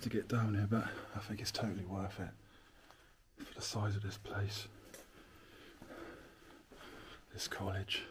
To get down here, but I think it's totally worth it for the size of this place. This college.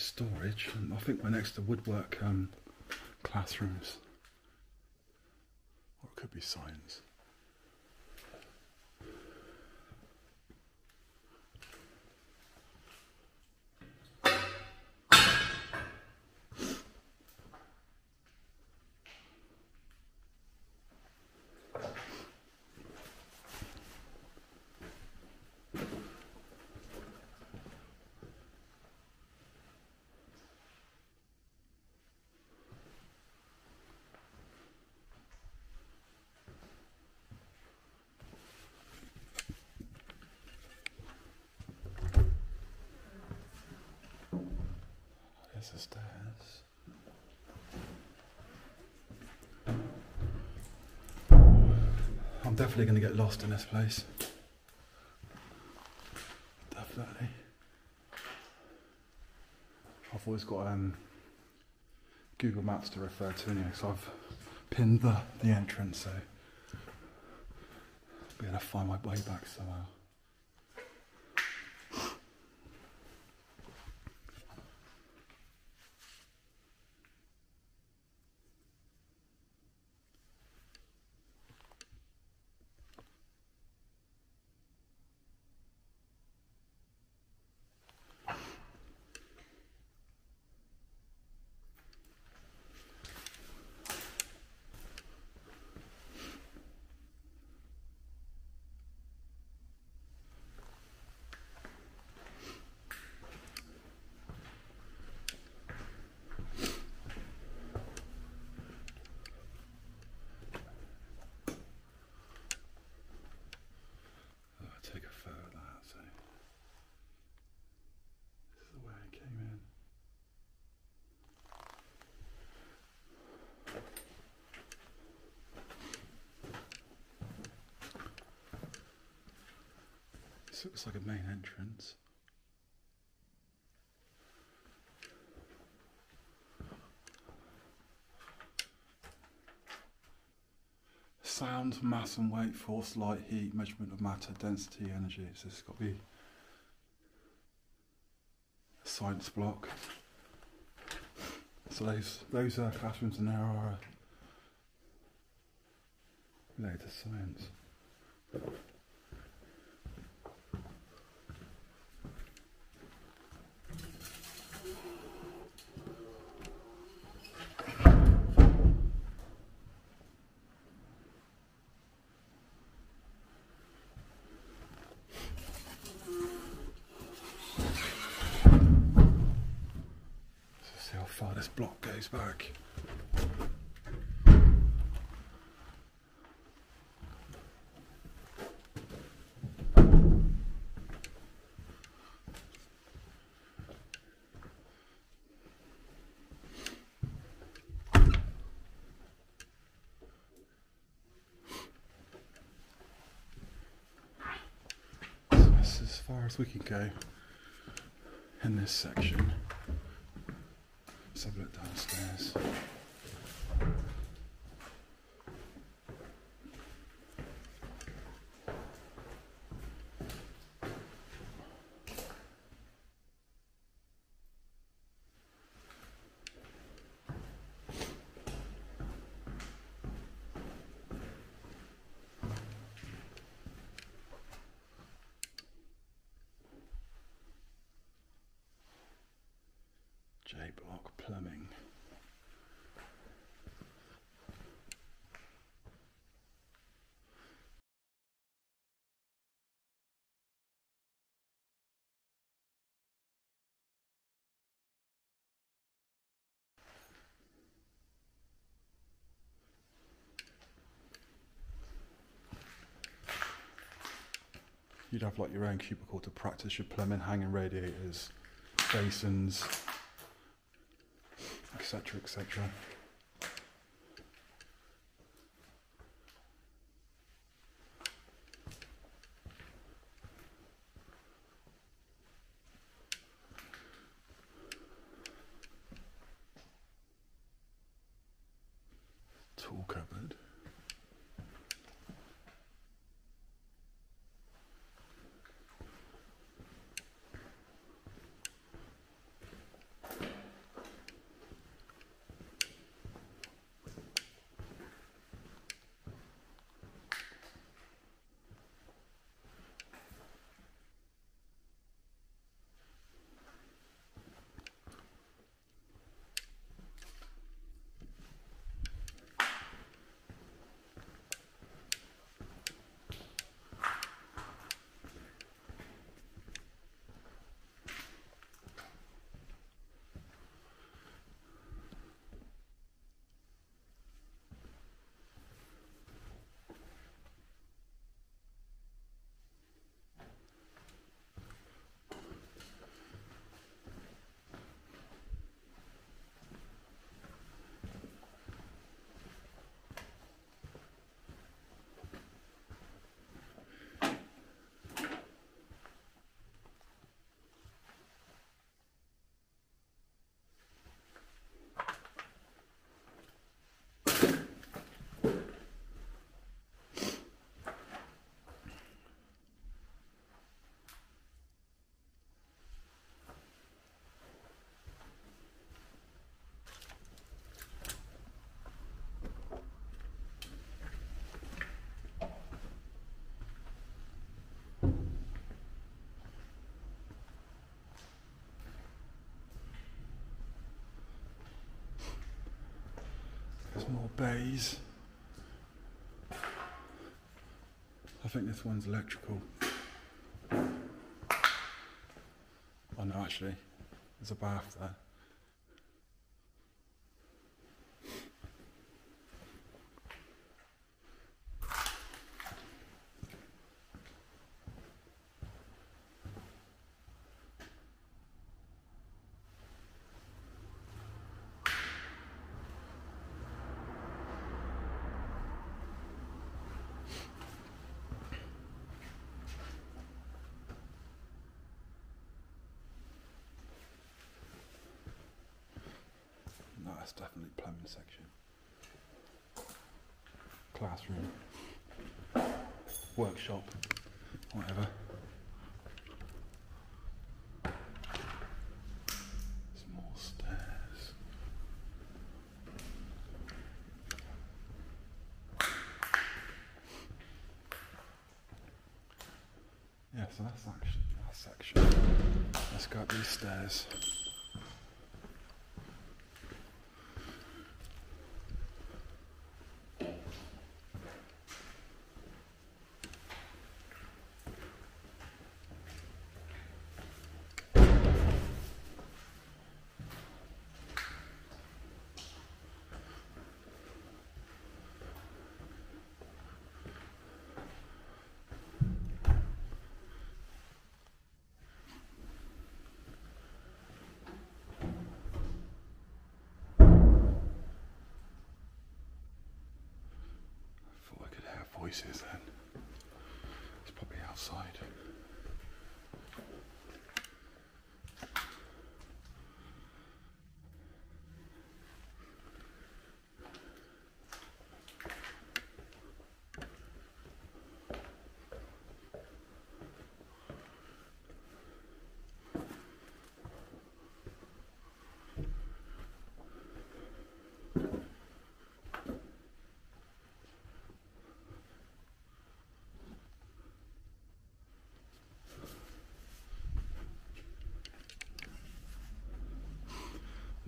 Here's storage. and I think we're next to woodwork um, classrooms. Or it could be science. There's the stairs. I'm definitely going to get lost in this place. Definitely. I've always got um, Google Maps to refer to anyway, so I've pinned the, the entrance, so I'll be able to find my way back somehow. Oh, I take a photo of that, so this is the way it came in. This looks like a main entrance. Sound, mass and weight, force, light, heat, measurement of matter, density, energy. So it's got to be a science block. So those those uh, classrooms in there are related to science. block goes back. So that's we can go in this section. Let's have a look downstairs. J Block Plumbing. You'd have like your own cubicle to practice your plumbing, hanging radiators, basins, etc. etc. more bays. I think this one's electrical. Oh no, actually, there's a bath there. No, that's definitely plumbing section. Classroom. Workshop. Whatever. There's more stairs. Yeah, so that's actually that section. Let's go up these stairs. Noises then. It's probably outside.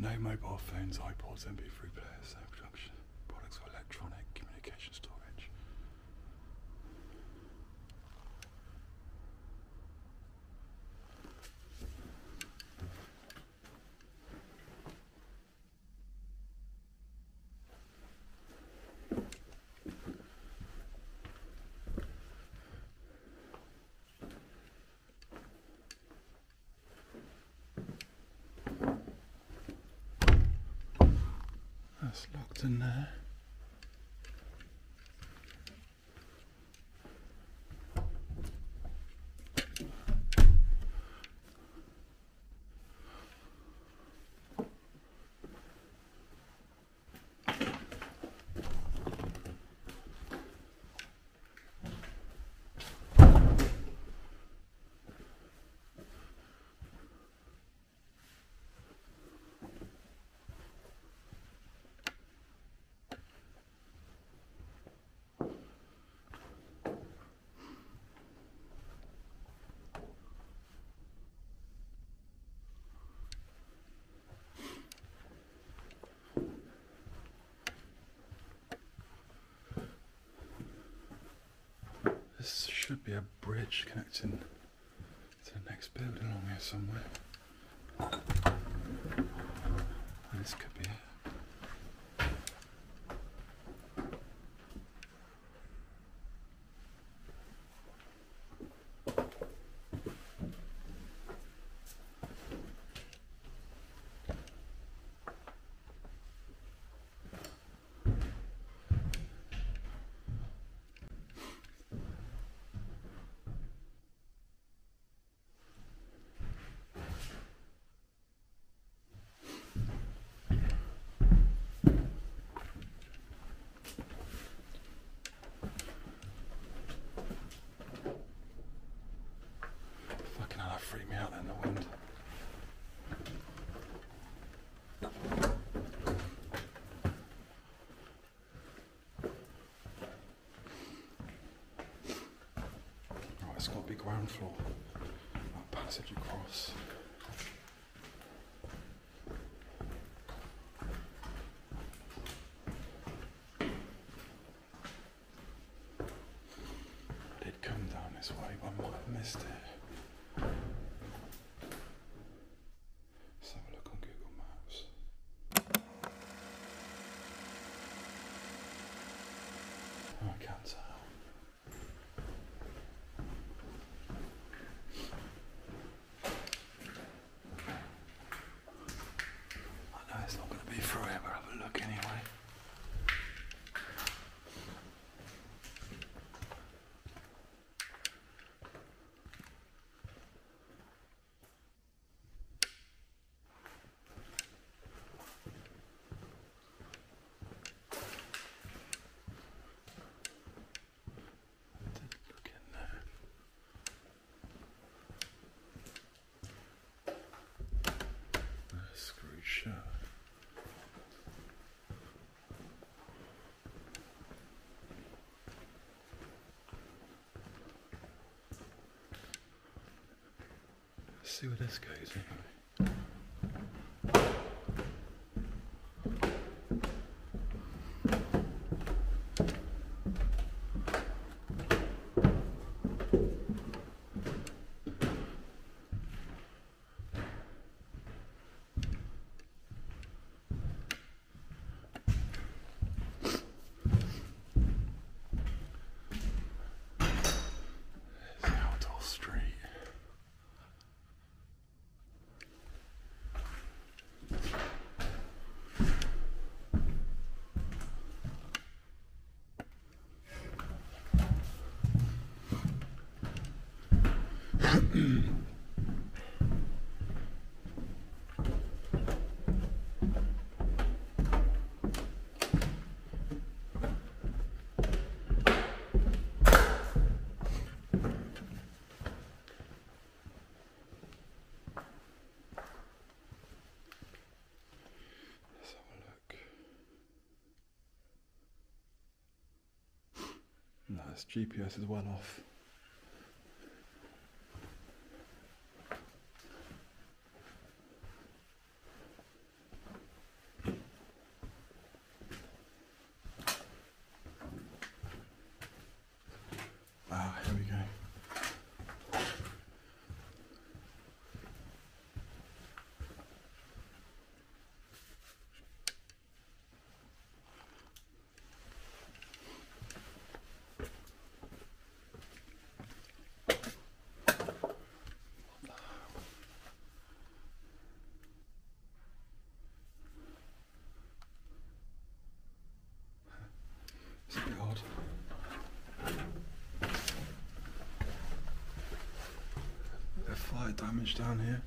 No mobile phones, iPods, MP3 players, production products for electronic communication storage. That's locked in there. This should be a bridge connecting to the next building along here somewhere. This could be it. Fucking hell, that freaked me out in the wind. Right, it's That passage across. I did come down this way, but I might have missed it. Let's have a look on Google Maps. Oh, I can't tell. I know it's not going to be forever. Have a look anyway. Did look in there. That's screwed shut. Let's see where this goes anyway. GPS is well off. Ah, here we go. It's a bit odd. Damage down here.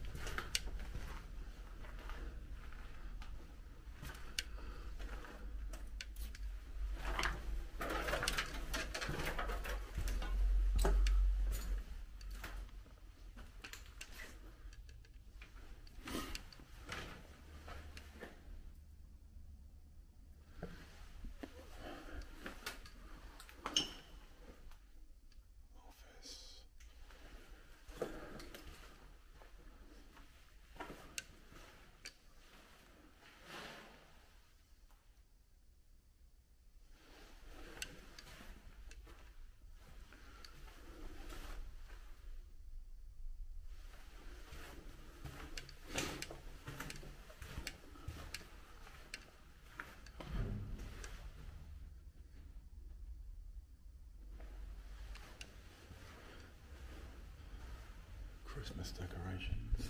Christmas decorations.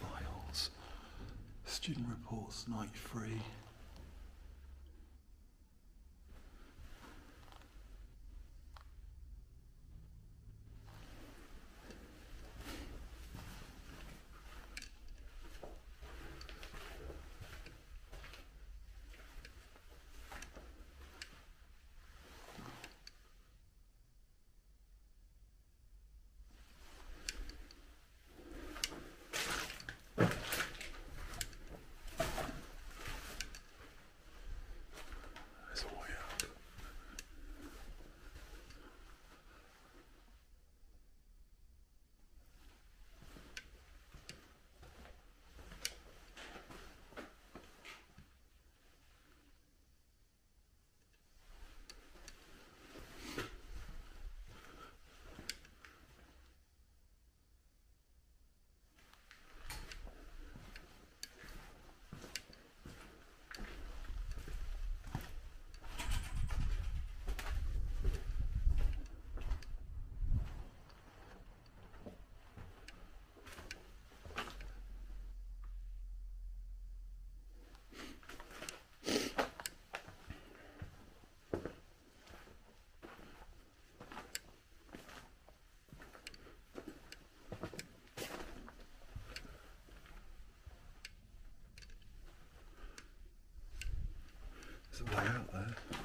Files. Student reports, night three. There's a way out there.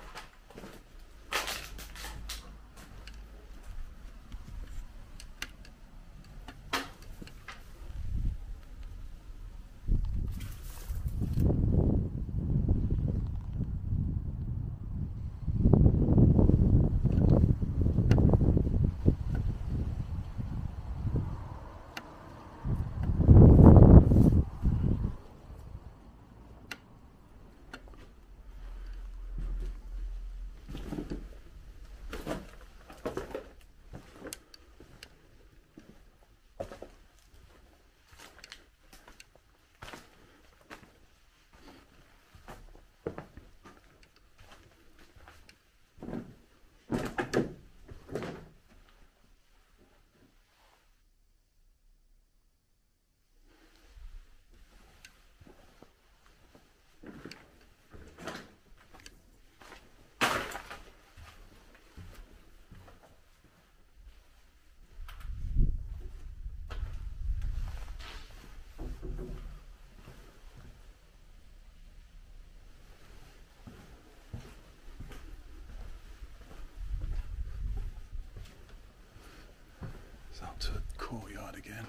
Courtyard again.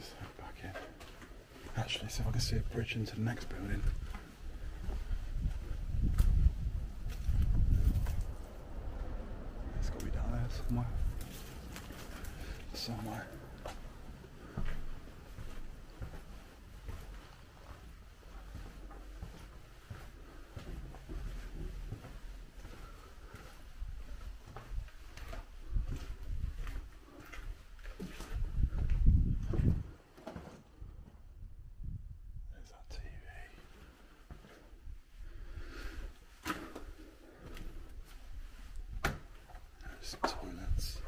So back in. Actually, see if I can see a bridge into the next building. It's got to be down there somewhere. Somewhere. There's that TV. There's toilets.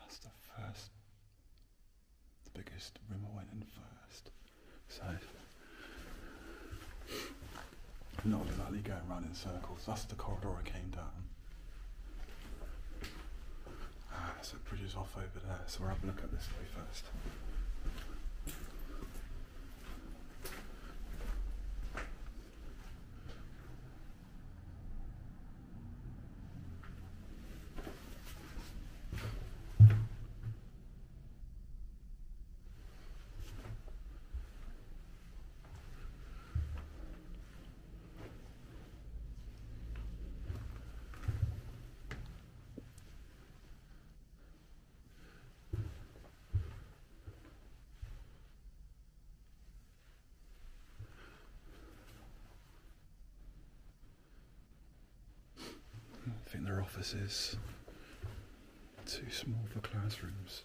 That's the first, room I went in first. So, not exactly going round in circles. That's the corridor I came down. Ah, so the bridge is off over there. So we'll have a look at this way first. I think their office is too small for classrooms.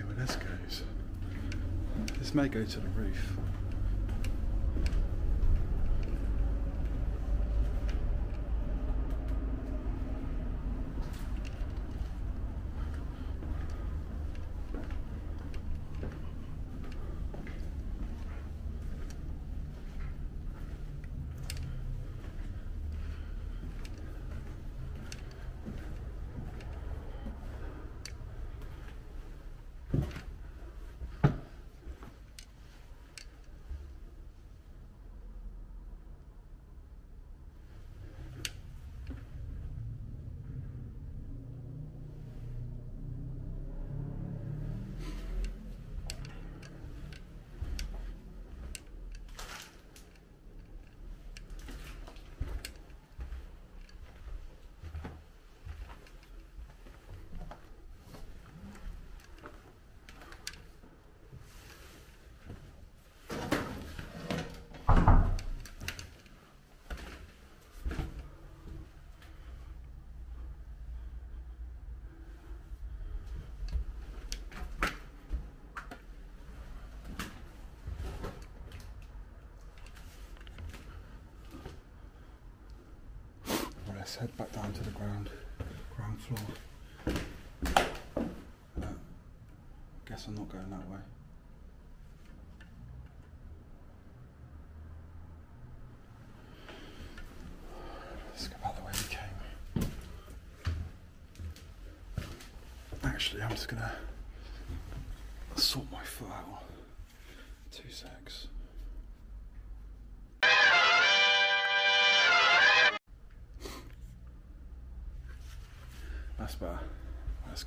Where this goes. This may go to the roof. Well, let's head back down to the ground, ground floor. Uh, guess I'm not going that way. Let's go back the way we came. Actually, I'm just gonna sort my foot out. Two secs.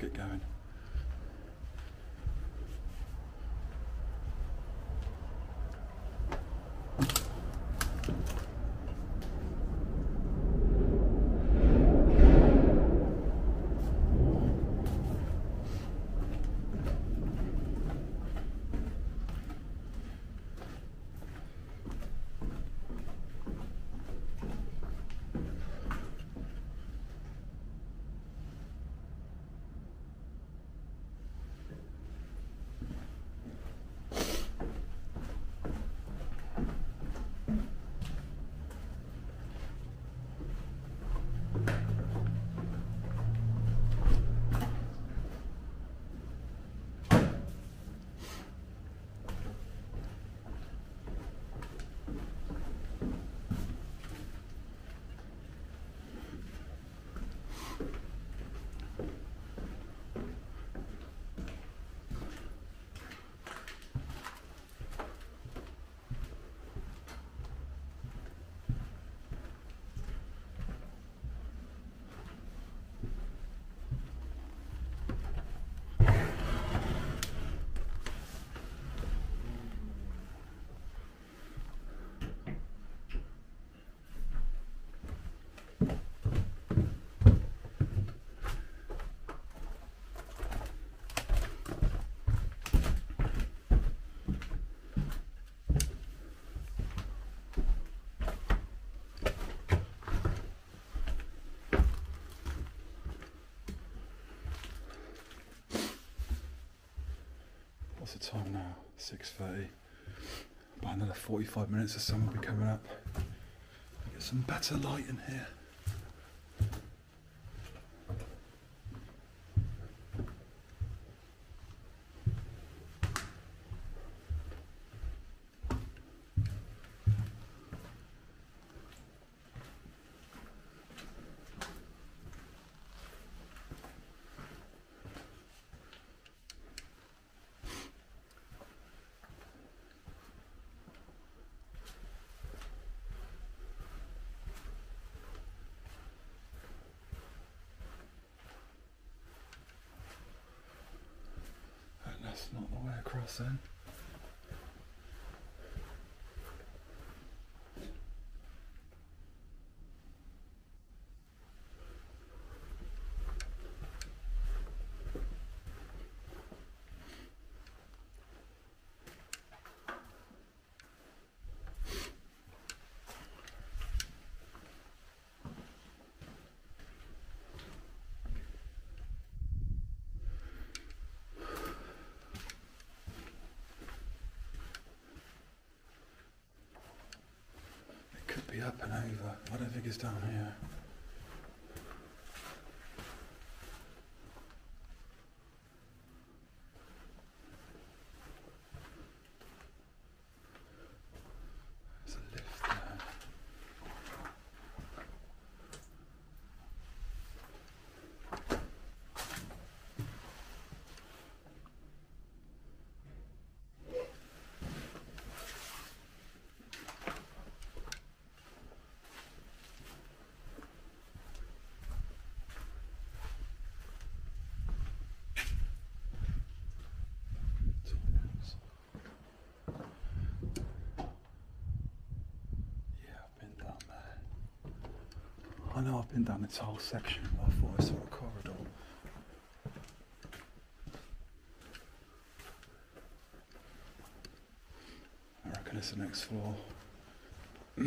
Get going. What's the time now? 6.30. By another 45 minutes the sun will be coming up. Get some better light in here. And that's not the be up and over. I don't think it's down here. There's a lift there. Toilets. Yeah, I've been down there. I know I've been down this whole section, thought I saw a corridor. I reckon it's the next floor.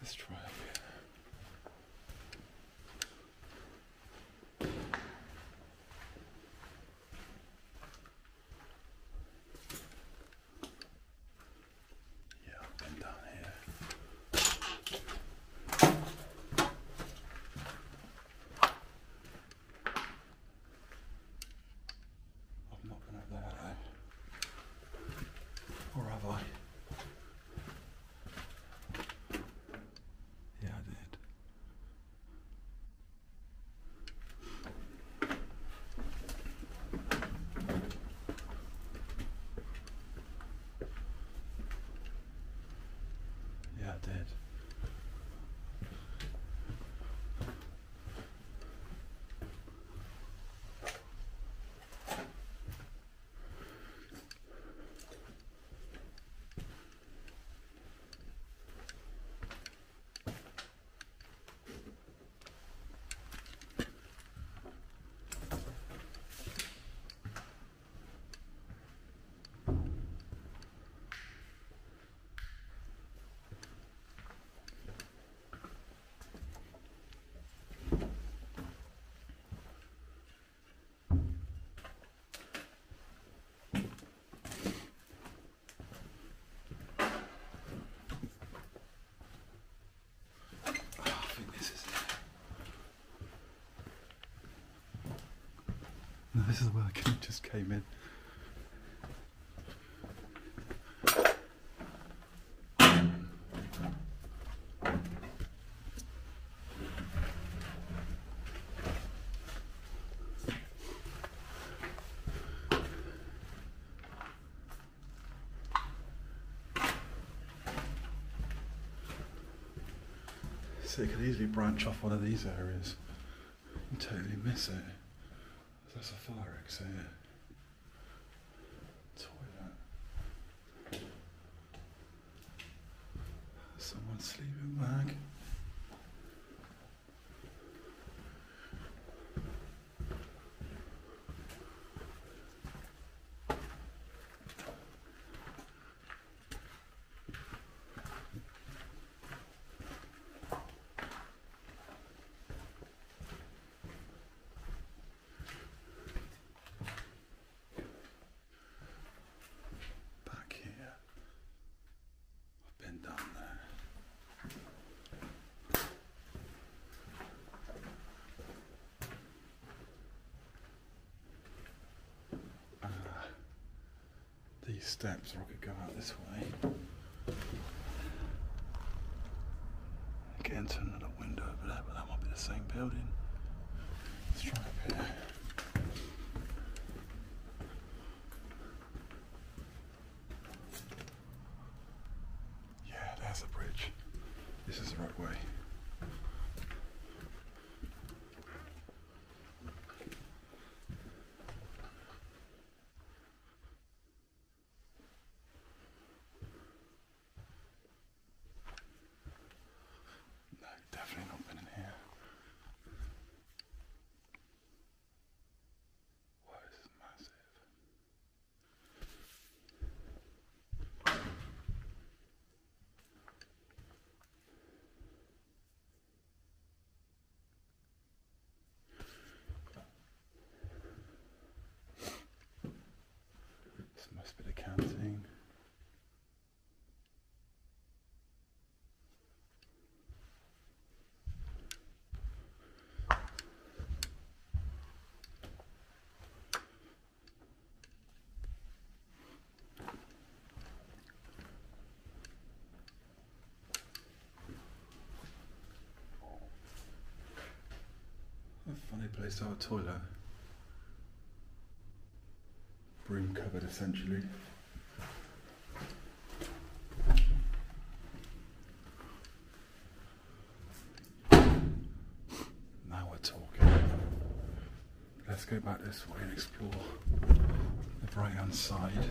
Let's try up here. Yeah, I've been down here. I've not been up there though. Or have I? Yeah, I did. Yeah, I did. Oh, I think this is it. No, this is where kid just came in. So it could easily branch off one of these areas and totally miss it. That's a fire exit. Toilet. Someone's sleeping bag. Back here. I've been down there. Ah, these steps, or I could go out this way. Get into another window over there, but that might be the same building. Let's try up here. Yeah, there's a bridge. This is the right way. No, definitely not been in here. Funny place to have a toilet. Broom cupboard essentially. Now we're talking. Let's go back this way and explore the right hand side.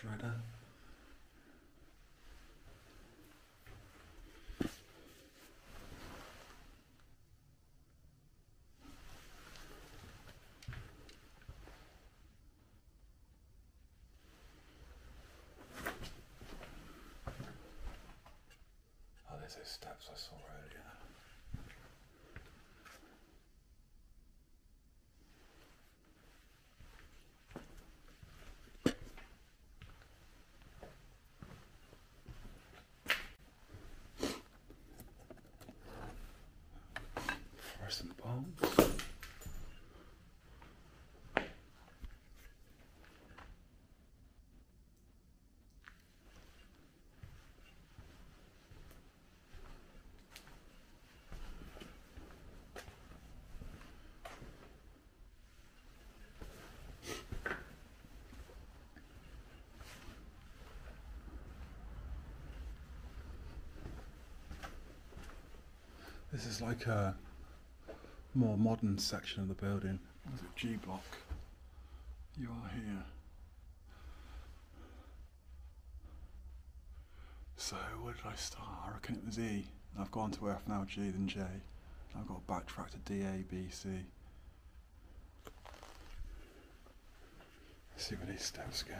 Shredder. Oh, there's those steps I saw earlier. This is like a more modern section of the building. Was it G block? You are here. So where did I start? I reckon it was E. I've gone to F now G then J. I've got to backtrack to D A B C. Let's see where these steps go.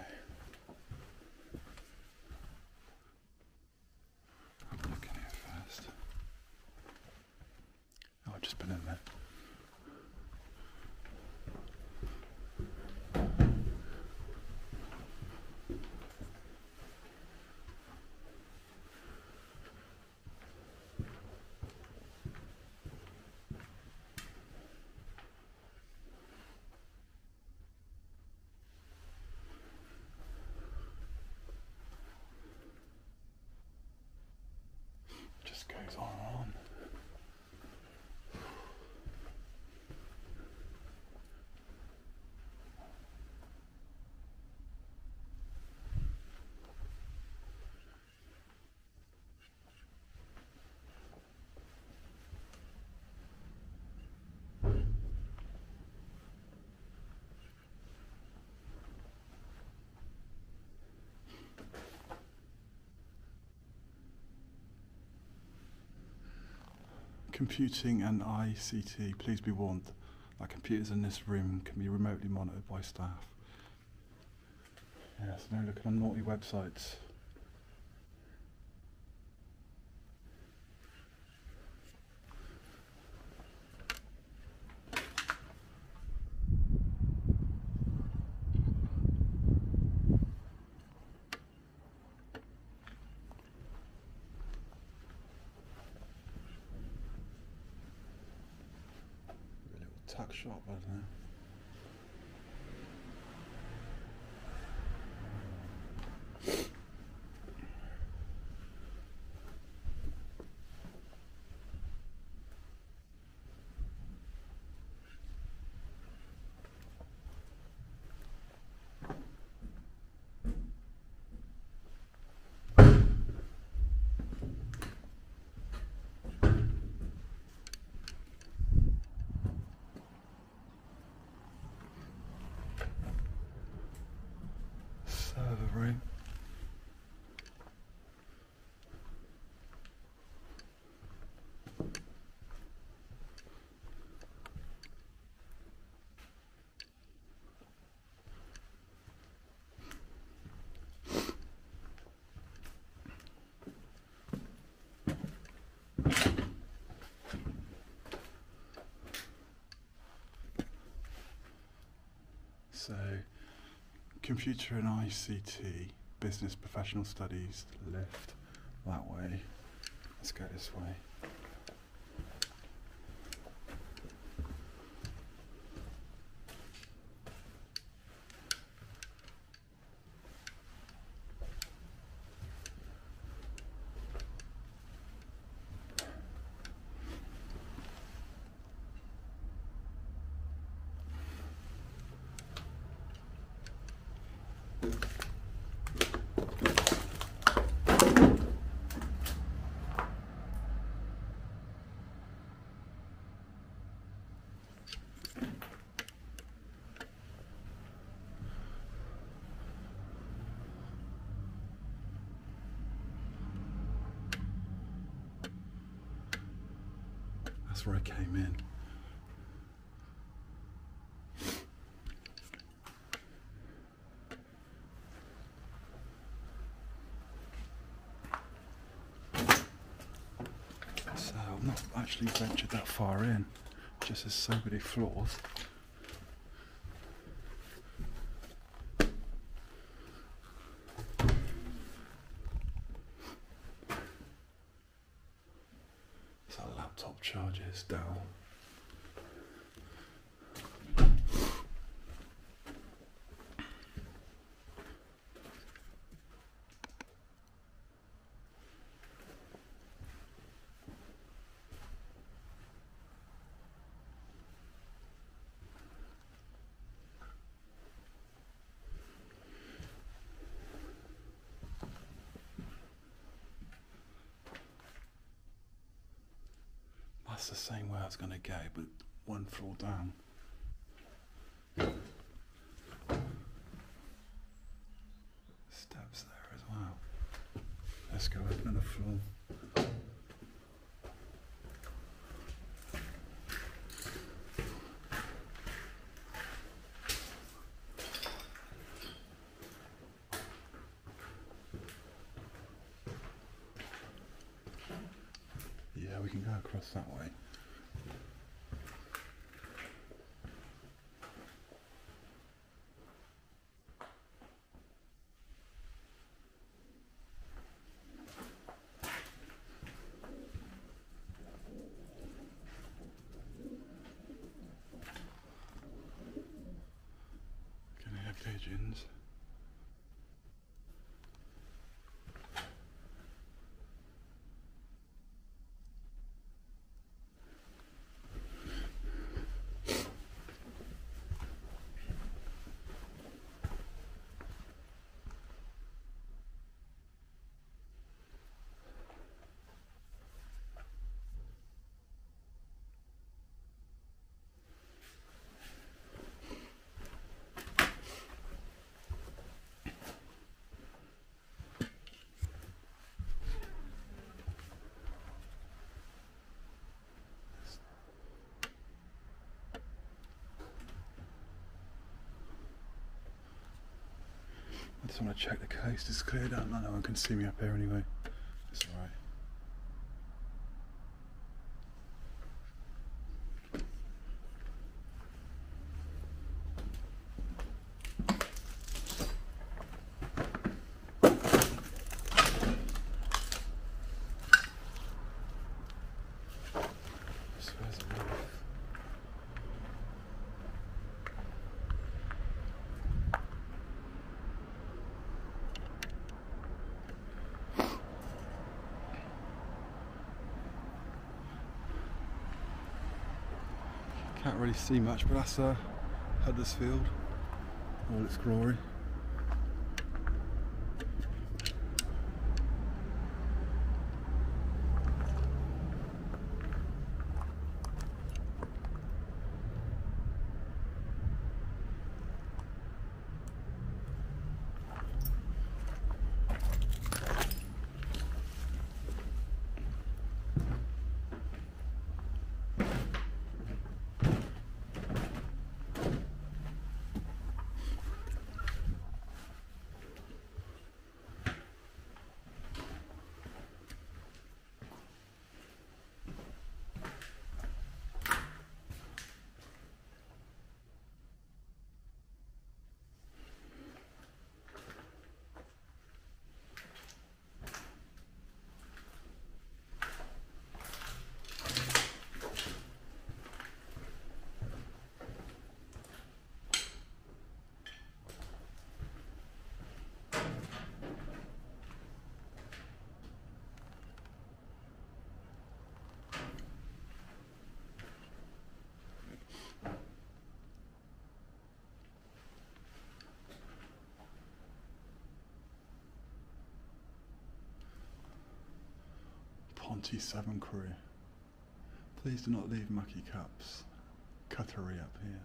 Computing and ICT. Please be warned that computers in this room can be remotely monitored by staff. Yes, no looking on naughty websites. A little tuck shop, I don't know. Server room. So, computer and ICT, business professional studies, left that way. Let's go this way. That's where I came in. So I've not actually ventured that far in, just as so many floors. So laptop charges, Dell. That's the same way I was going to go, but one floor down. Steps there as well. Let's go up another floor. Yeah, we can go across that way. Can just want to check the coast is clear down there. No one can see me up here anyway. It's alright. So where's the roof? Can't really see much, but that's uh, Huddersfield, all its glory. Ponty 7 crew. Please do not leave mucky cups. Cutlery up here.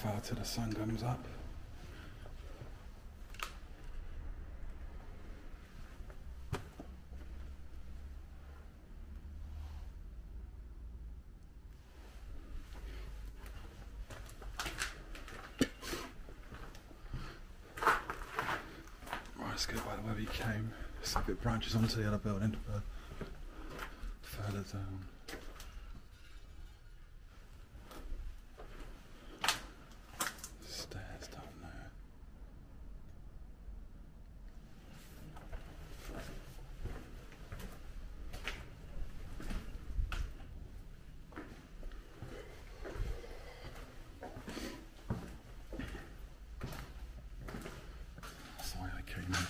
Half hour till the sun comes up. Right, let's go by the way we came. If it branches onto the other building further down. Stairs down there. That's the way I came in.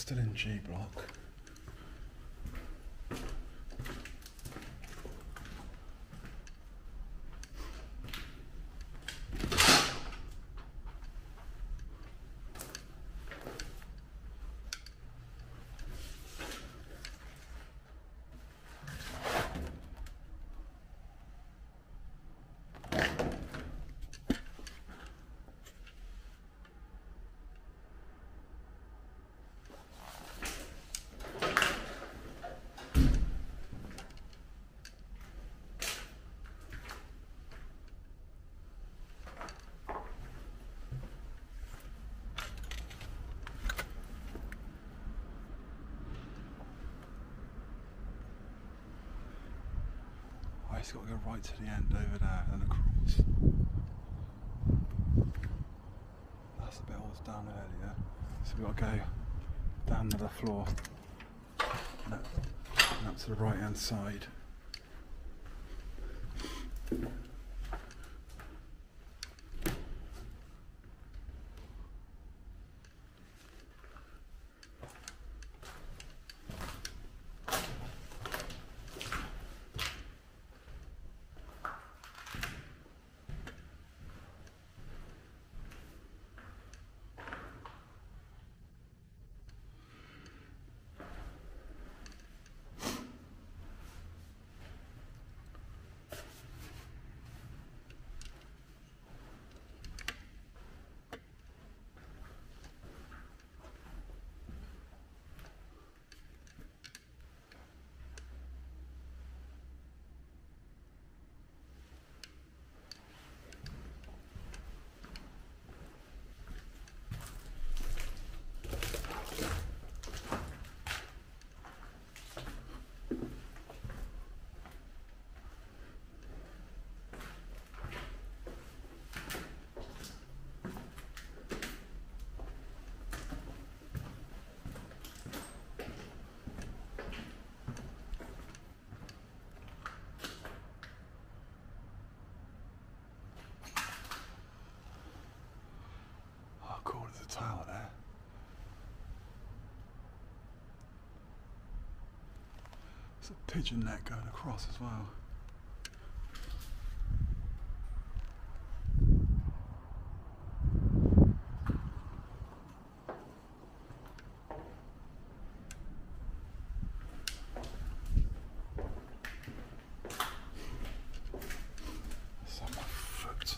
Still in G block. Right to the end over there and across. That's the bit I was down earlier. So we've got to go down to the floor and up, and up to the right hand side. Oh, cool, there's a tower there. There's a pigeon net going across as well. It's on my foot.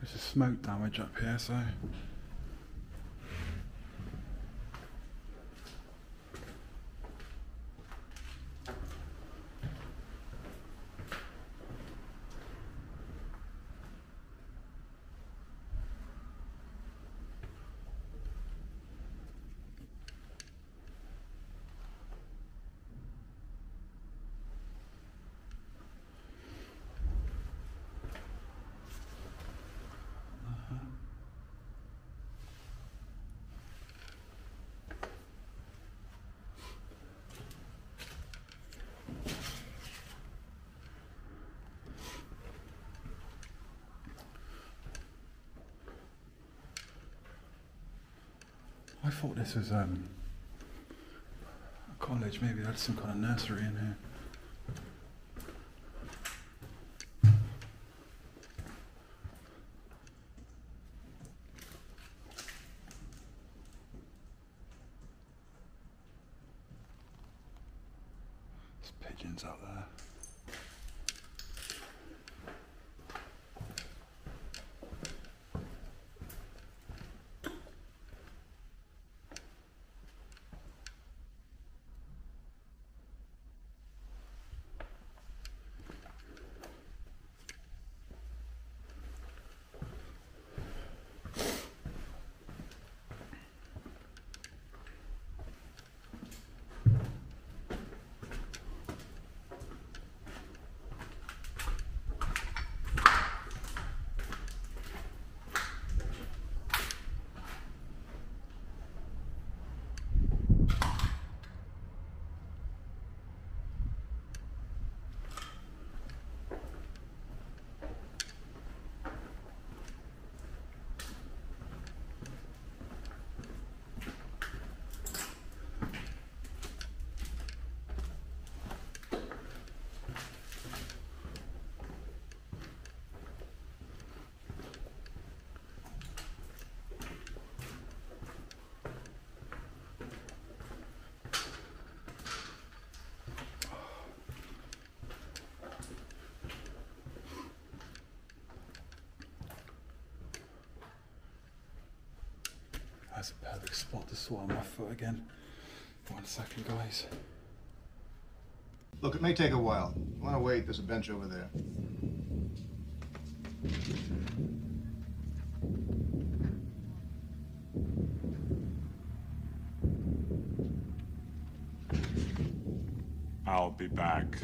There's a smoke damage up here, so. I thought this was um, a college. Maybe that's some kind of nursery in here. There's pigeons out there. That's a perfect spot to swat my foot again. One second, guys. Look, it may take a while. If you want to wait, there's a bench over there. I'll be back.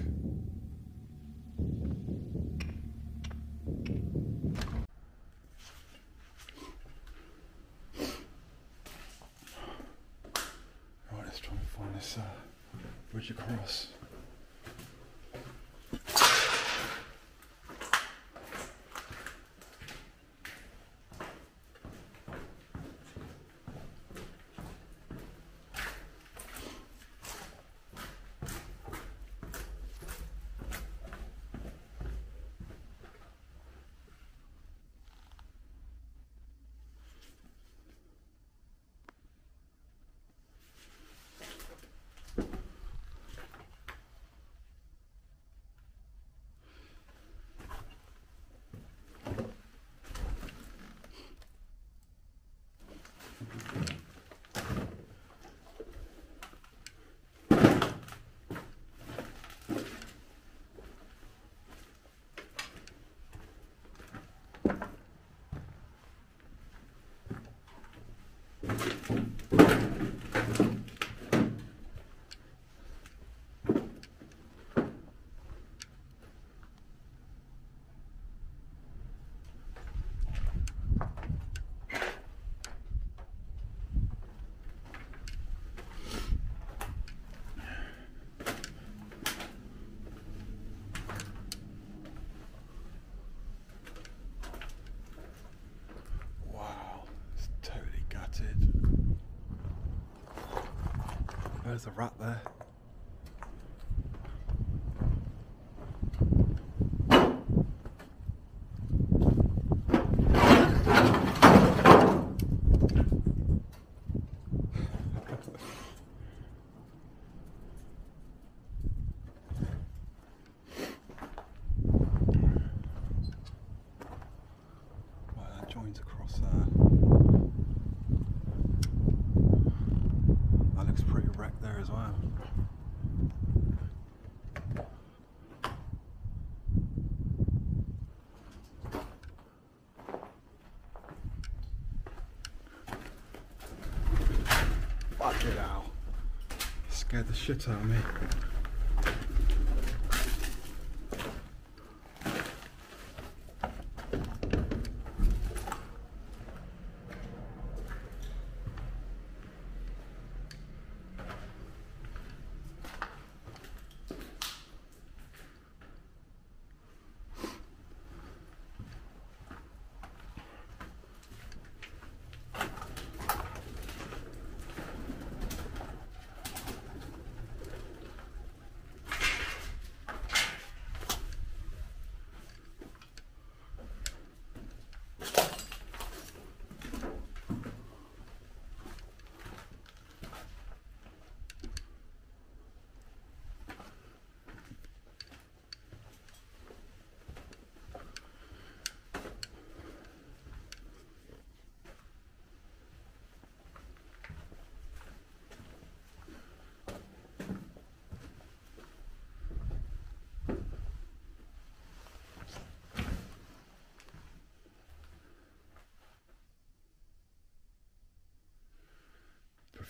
There's a rat there. Right, that joins across there. That looks pretty wrecked there as well. Fuck it out. Scared the shit out of me.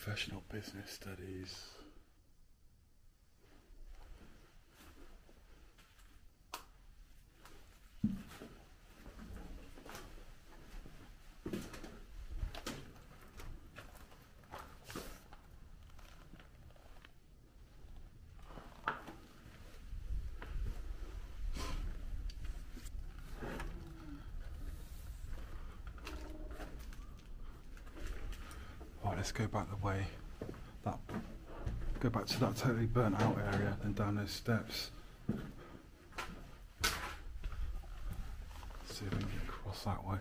Professional business studies. Right, let's go back the way that go back to that totally burnt out area and down those steps. See if we can get across that way.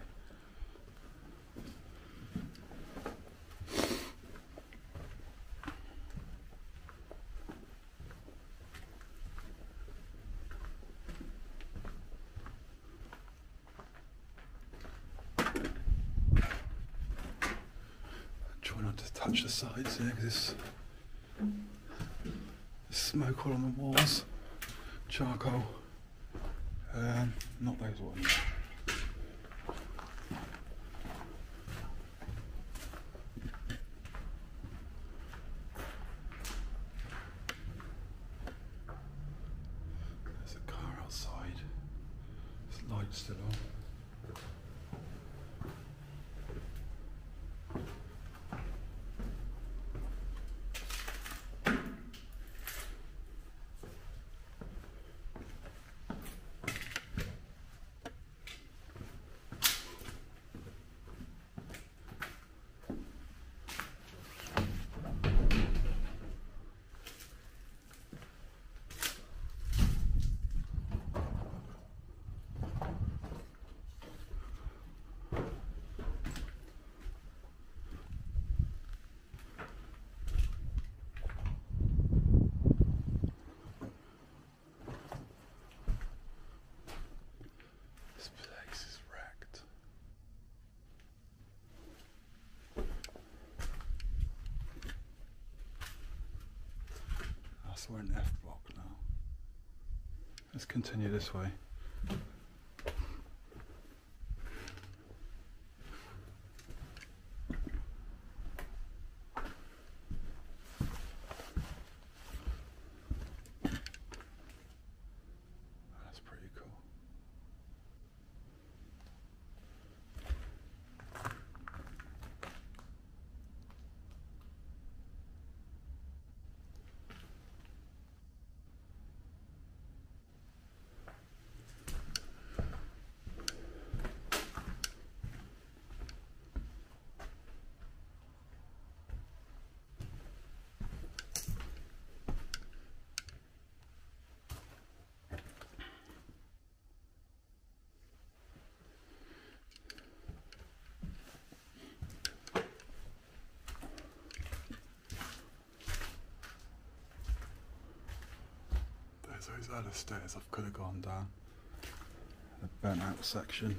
careful not to touch the sides here because there's smoke all on the walls, charcoal. Um, not those ones. There's a car outside. There's lights still on. This place is wrecked. Oh, so we're in F block now. Let's continue this way. That's pretty cool. Those other stairs I could have gone down. The burnt out section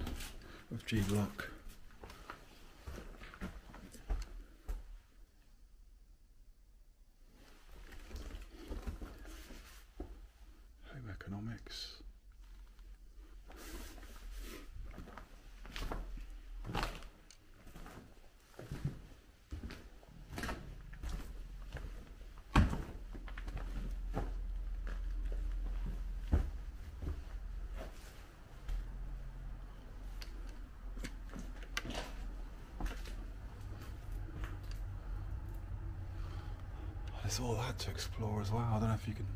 of G All that to explore as well. I don't know if you can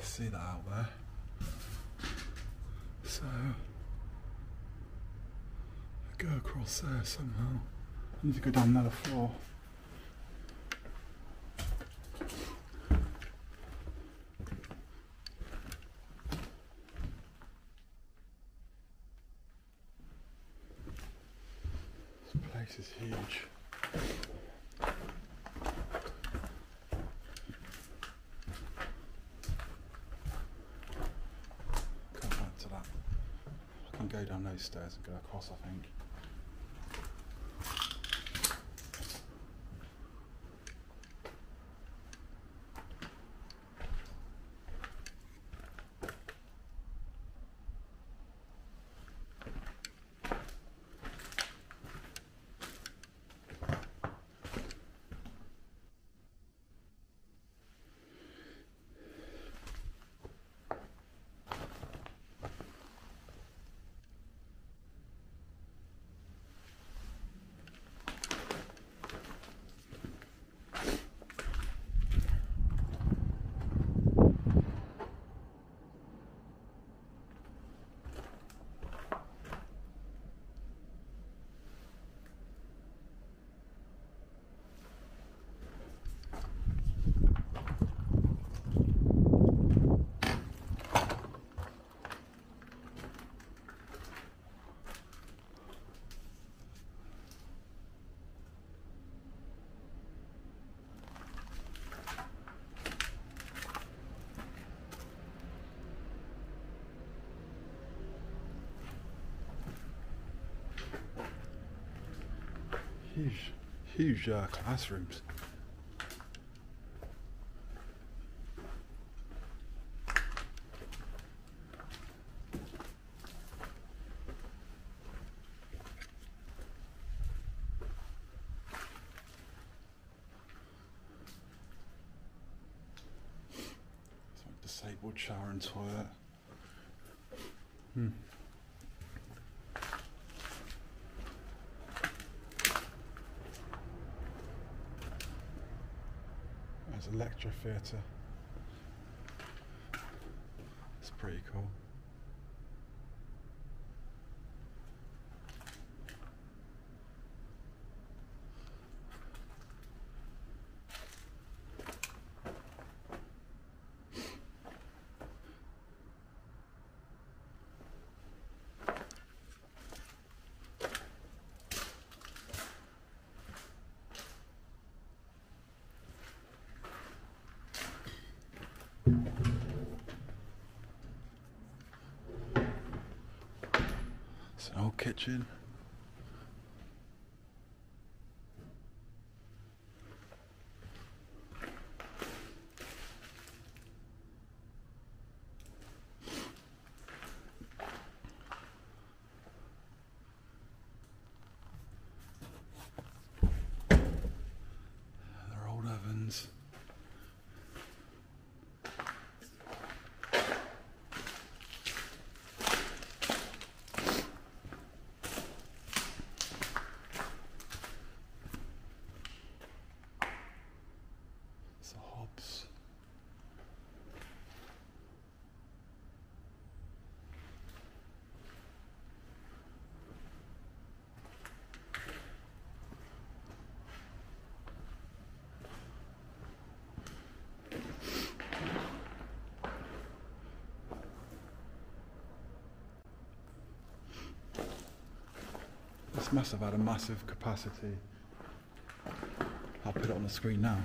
see that out there. So, I go across there somehow. I need to go down another floor. This place is huge. Come back to that. I stairs and go across, I think. Huge, huge uh, classrooms. Disabled shower and toilet. Lecture theatre. It's pretty cool. Old kitchen. They're old ovens. It's the hobs. This must have had a massive capacity. I'll put it on the screen now.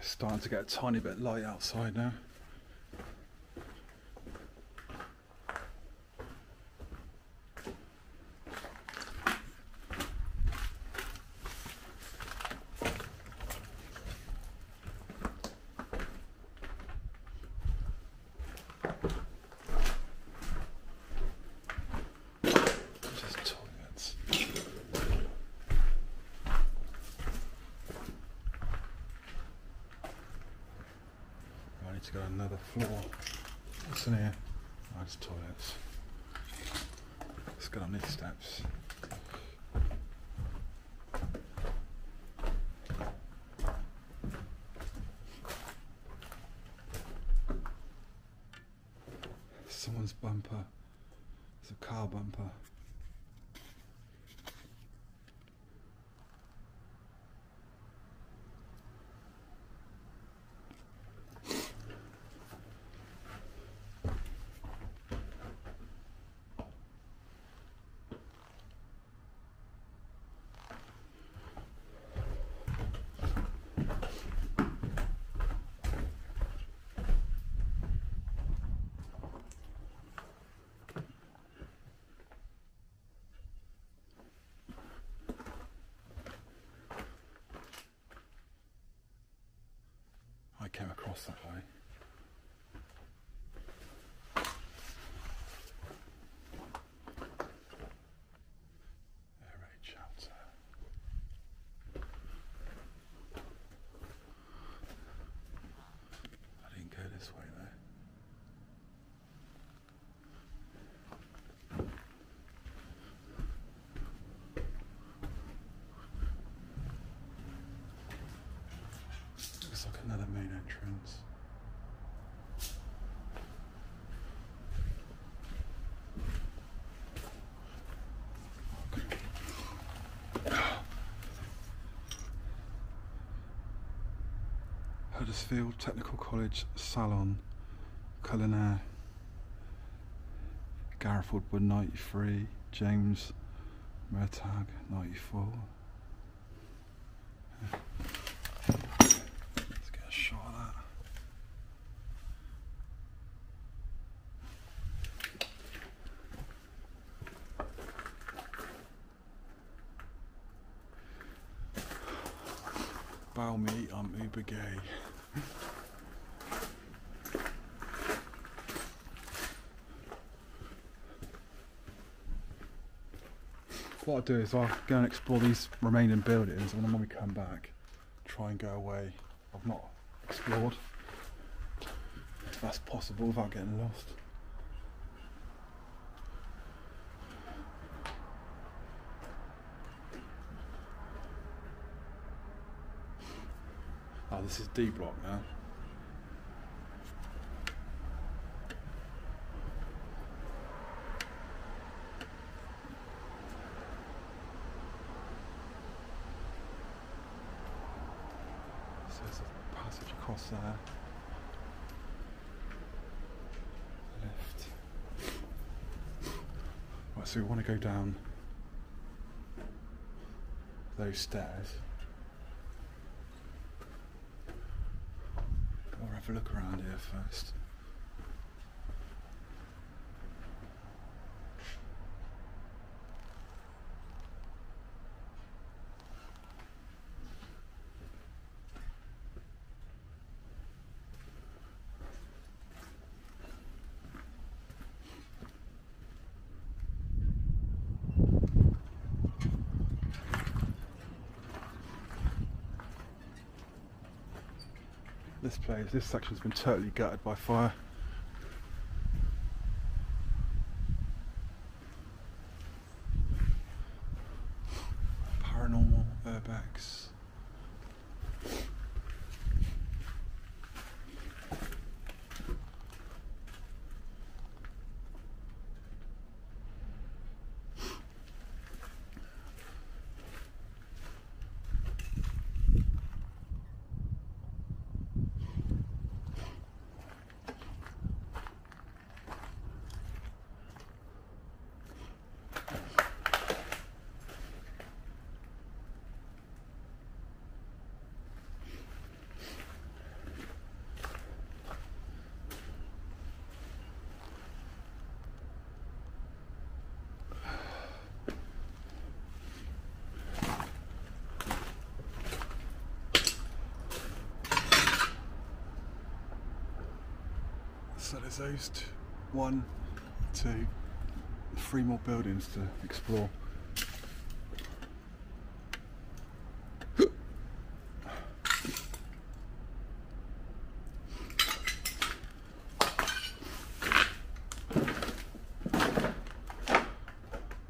It's starting to get a tiny bit light outside now. Just toilets. I need to go another floor. What's in here? Oh, nice toilets. Let's get on these steps. Someone's bumper. It's a car bumper. Came across that way. Air raid shelter. Huddersfield Technical College Salon Culinaire Gareth Woodward 93 James Mertag 94 Let's get a shot of that. Bow me, I'm uber gay. I'll do is I'll go and explore these remaining buildings and then when we come back, try and go away I've not explored. If that's possible without getting lost. Oh, this is D block now. So there's a passage across there. Lift. Right, so we want to go down those stairs. Or have a look around here first. This section's been totally gutted by fire. Two, one, two, three more buildings to explore.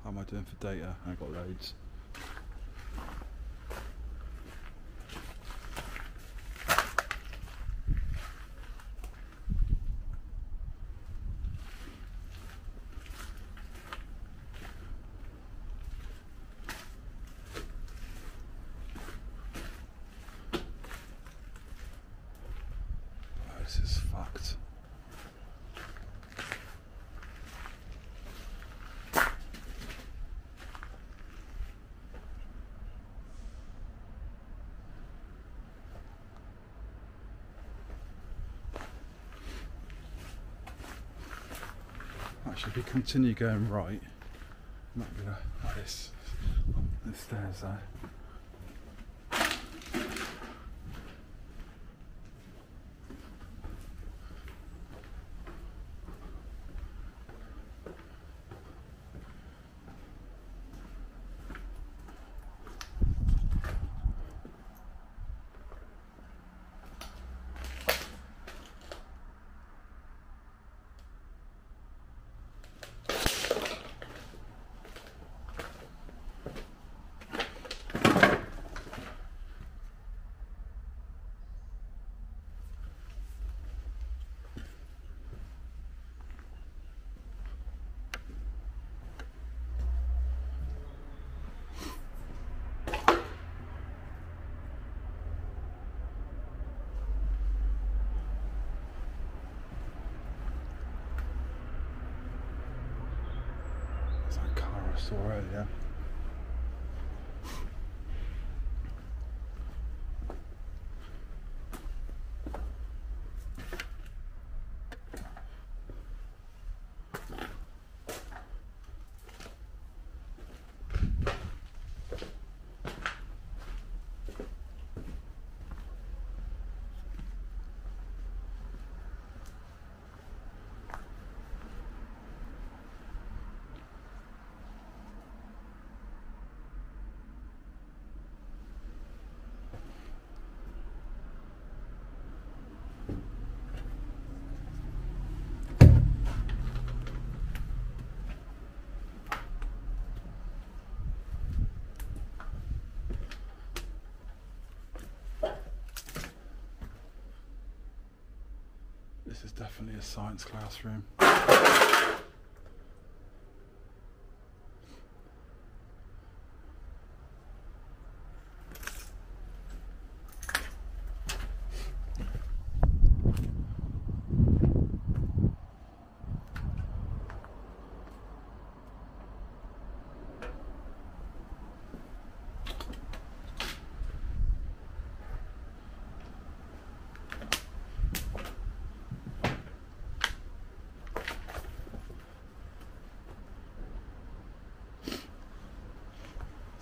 How am I doing for data? I got loads. Oh, this is fucked. Actually, if we continue going right, be like this. The stairs there. Saw earlier. This is definitely a science classroom.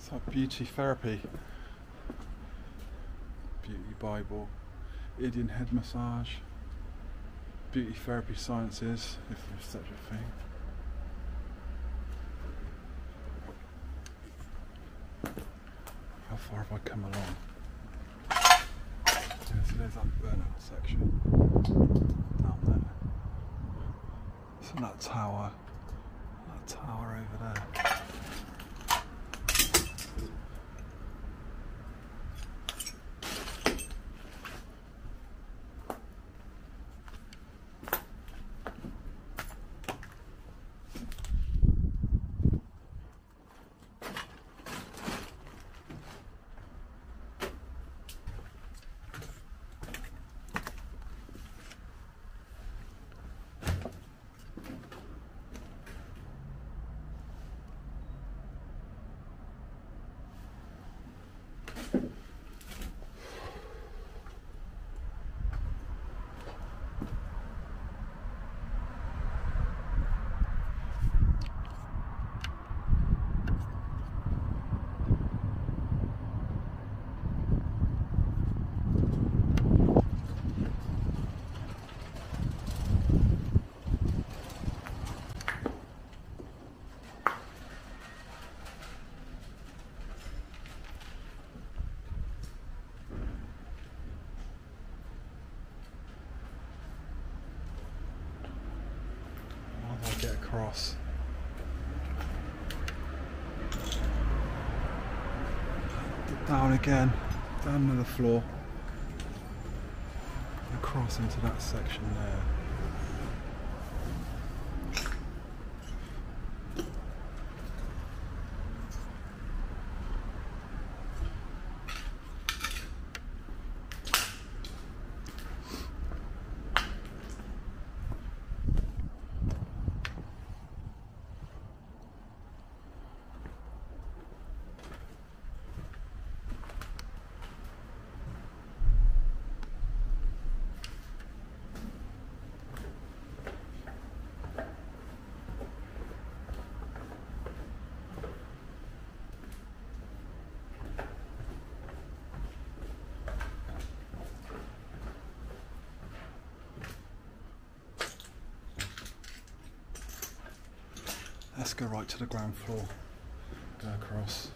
It's like beauty therapy. Beauty Bible. Indian head massage. Beauty therapy sciences, if there's such a thing. How far have I come along? Yeah, so there's that burnout section. Down there. So that tower. That tower over there. Get across? Down again, down to the floor. Across into that section there. To the ground floor. Go across.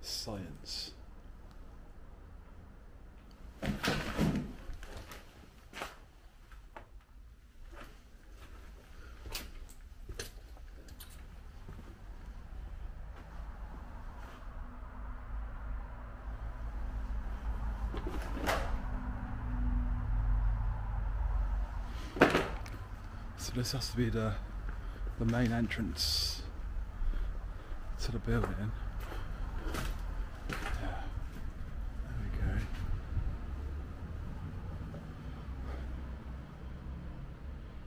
Science. This has to be the the main entrance to the building. Yeah. There we go.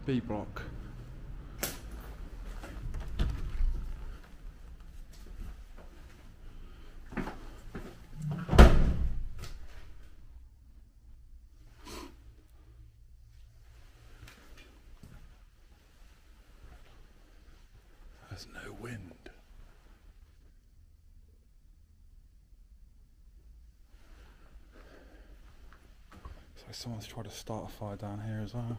B block. There's no wind. So someone's tried to start a fire down here as well.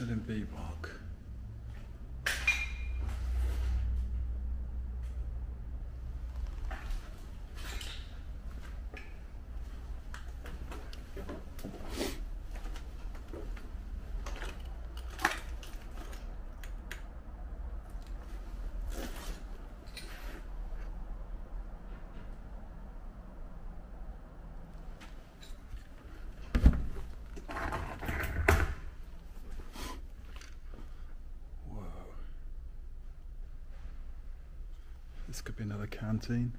So we're still in B block. Whoa. This could be another canteen.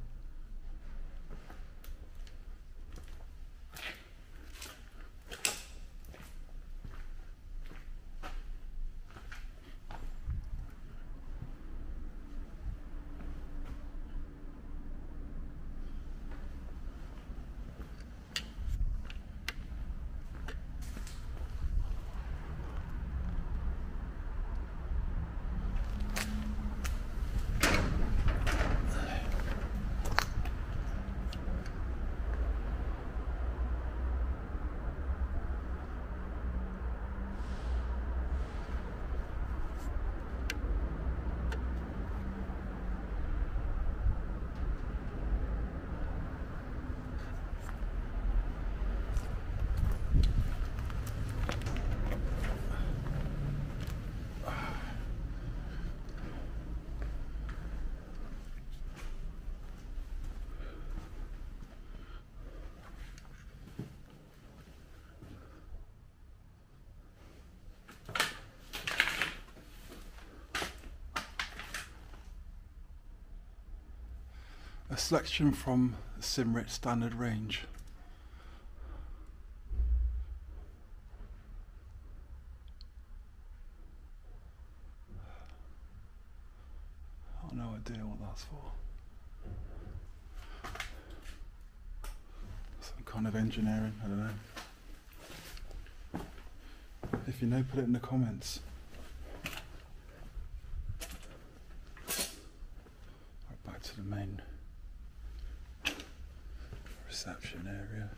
A selection from Simrit standard range. I've no idea what that's for. Some kind of engineering, I don't know. If you know, put it in the comments. Right, back to the main reception area.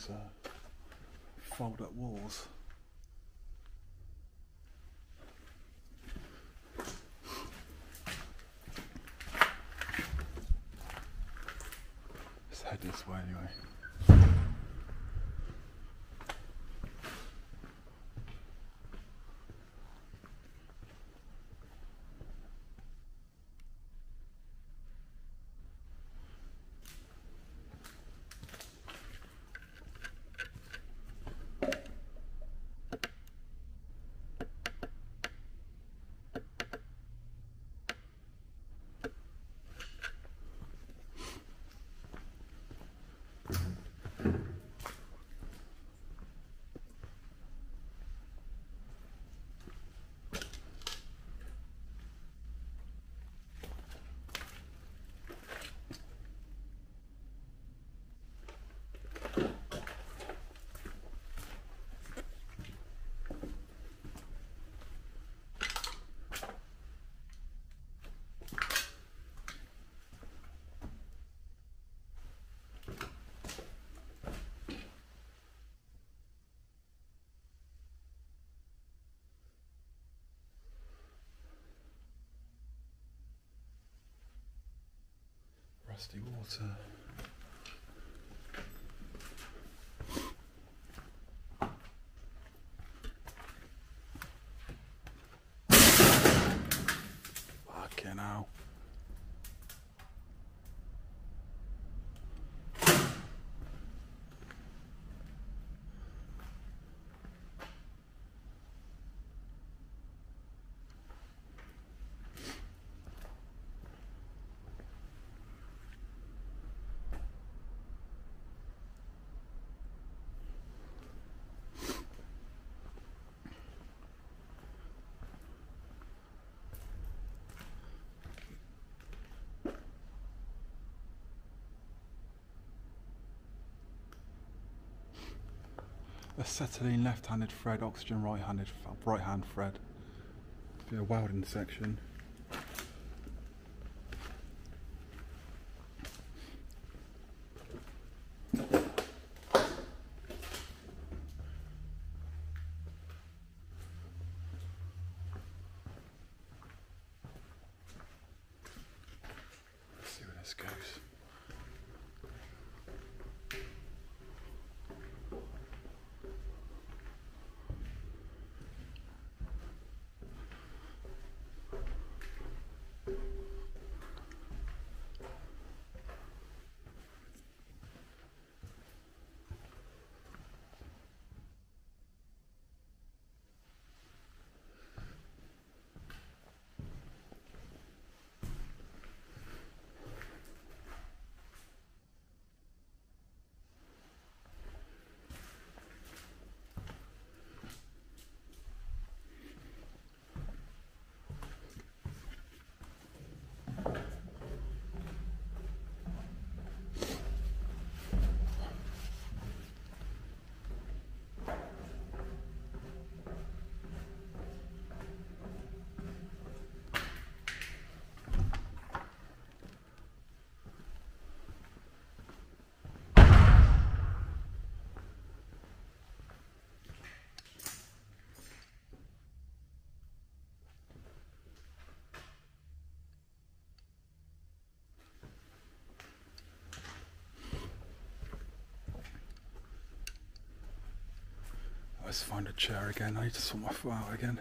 That's one uh, fold up walls. Let's head this way anyway. Dusty water. Acetylene left-handed thread, oxygen right-handed, right-hand thread. Be a welding section. Let's see where this goes. Let's find a chair again. I need to sort my out again.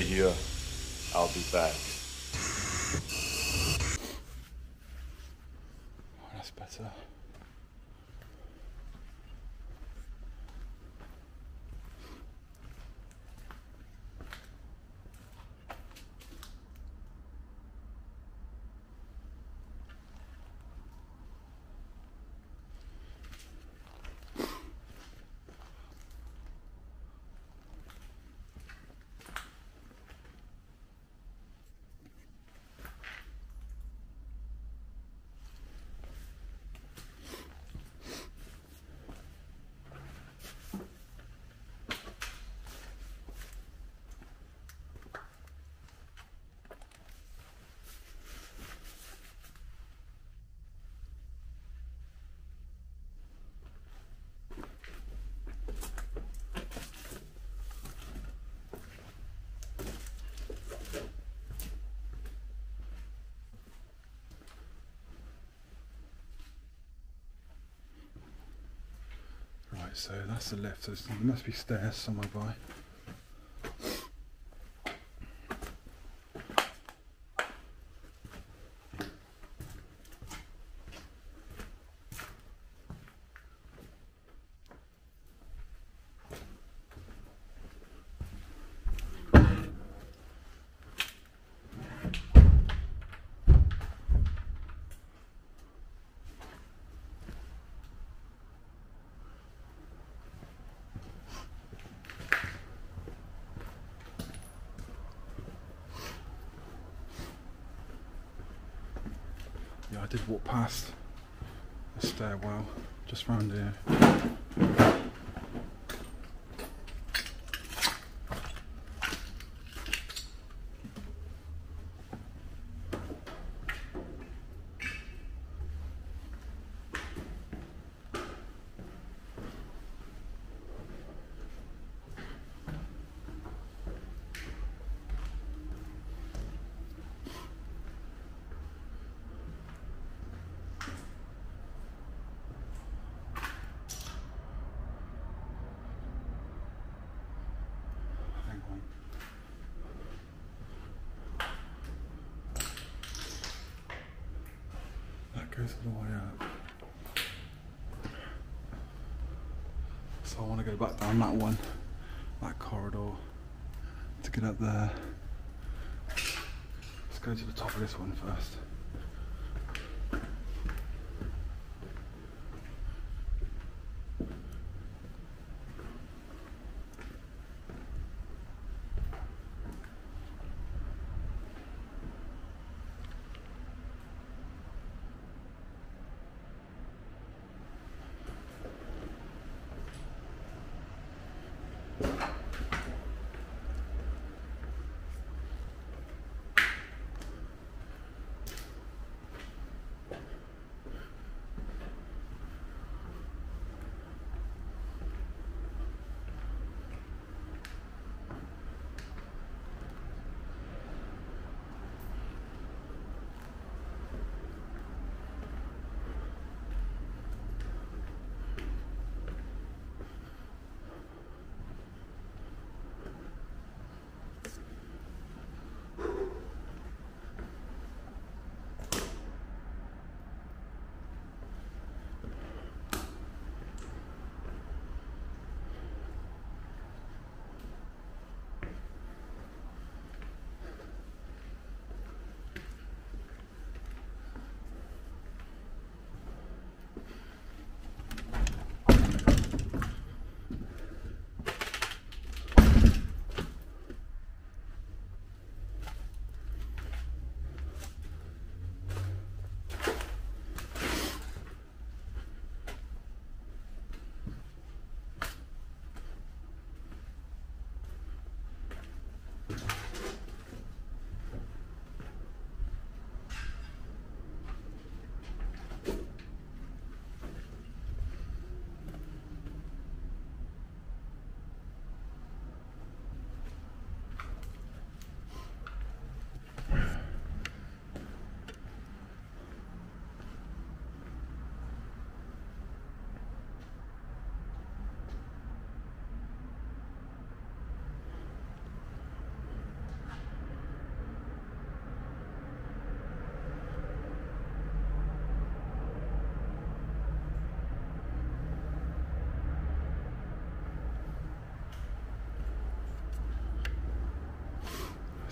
Here. I'll be back. Oh, that's better. Right, so that's the lift. So there must be stairs somewhere by. did walk past the stairwell just round here. Hang on. Up. So I want to go back down that one, that corridor, to get up there. Let's go to the top of this one first.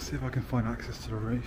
Let's see if I can find access to the roof.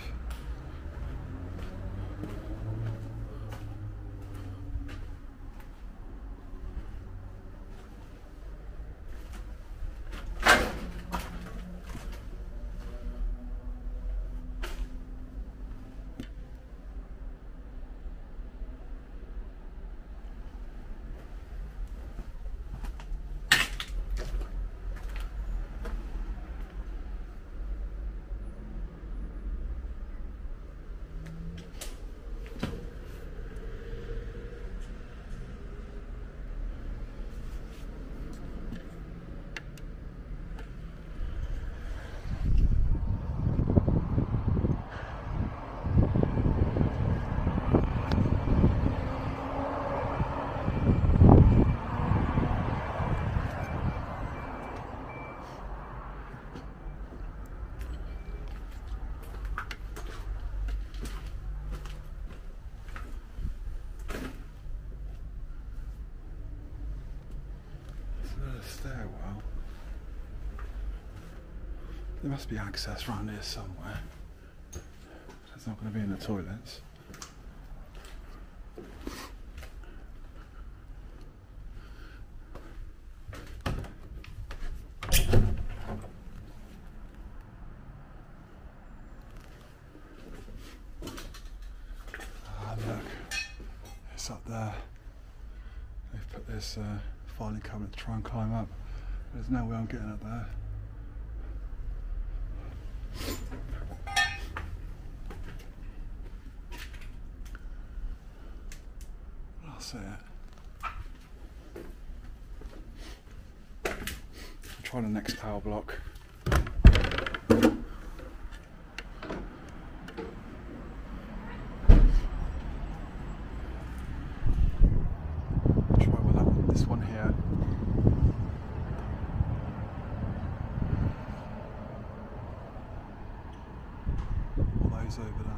There's a stairwell. There must be access around here somewhere. It's not going to be in the toilets. Ah, look. It's up there. They've put this uh, filing cabinet to try and climb up. There's no way I'm getting up there. That's it. I'll the next power block. Try with that one, this one here. All those over there.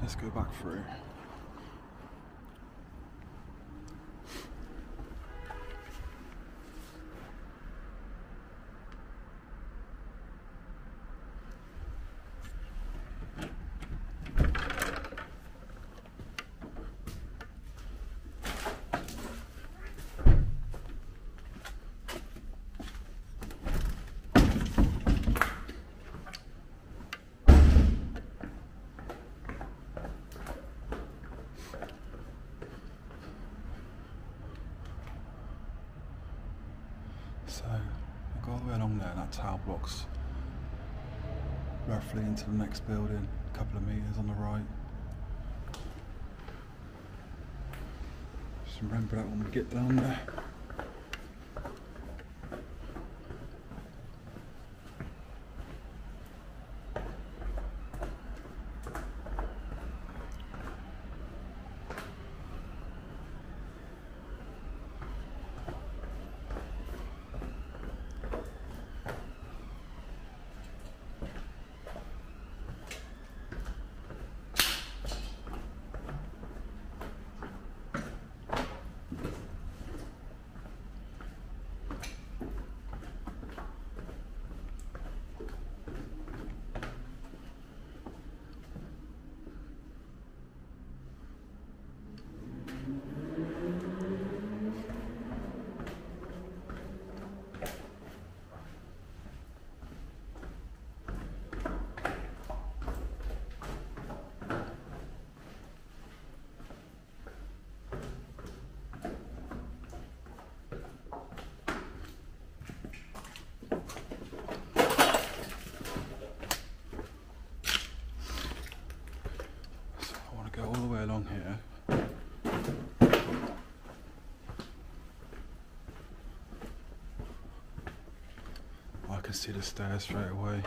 Let's go back through. So I'll go all the tower blocks roughly into the next building, a couple of meters on the right. Just remember that when we get down there. So I want to along here. I can see the stairs straight away.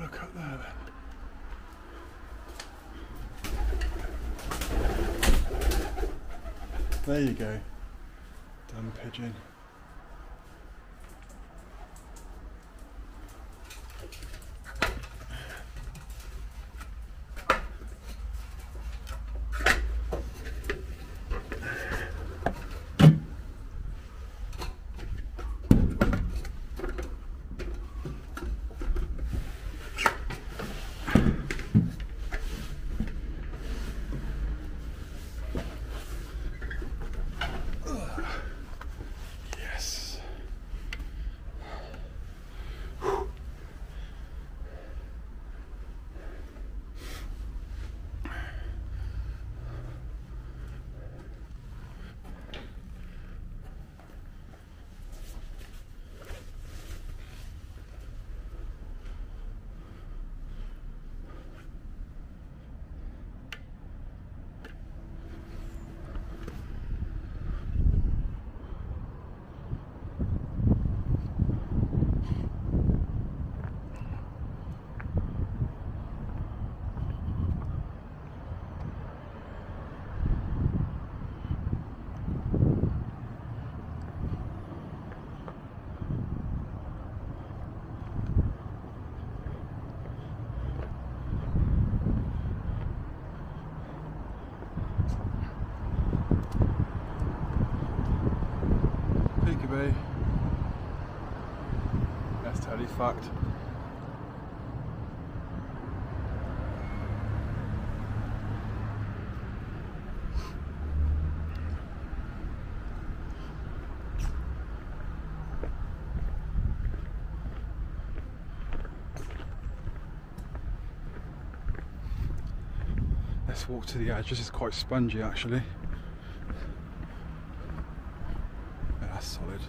Look up there then. There you go. Done pigeon. Yes. Peekaboo. That's totally fucked. Let's walk to the edge. This is quite spongy actually. Yeah, that's solid.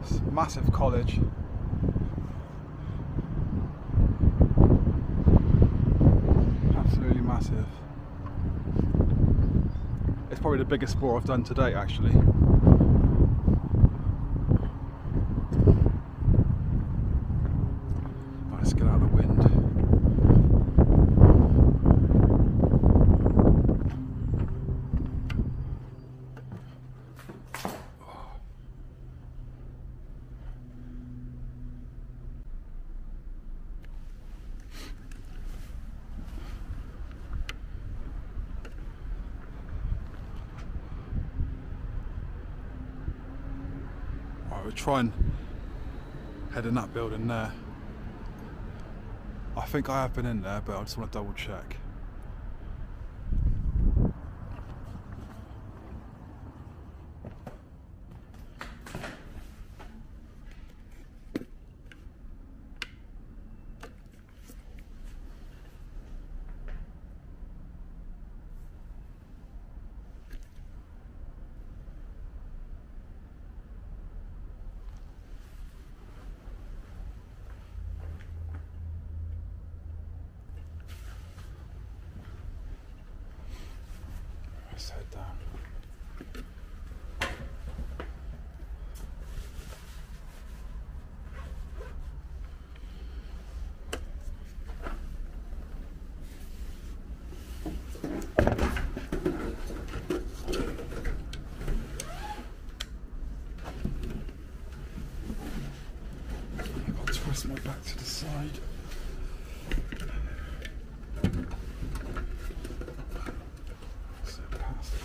It's a massive college. Absolutely massive. It's probably the biggest sport I've done to date actually. Right, Let's get out of the wind. Right, we'll try and head in that building there. I think I have been in there, but I just want to double check. Let's head down. I've got to twist my back to the side. So past it.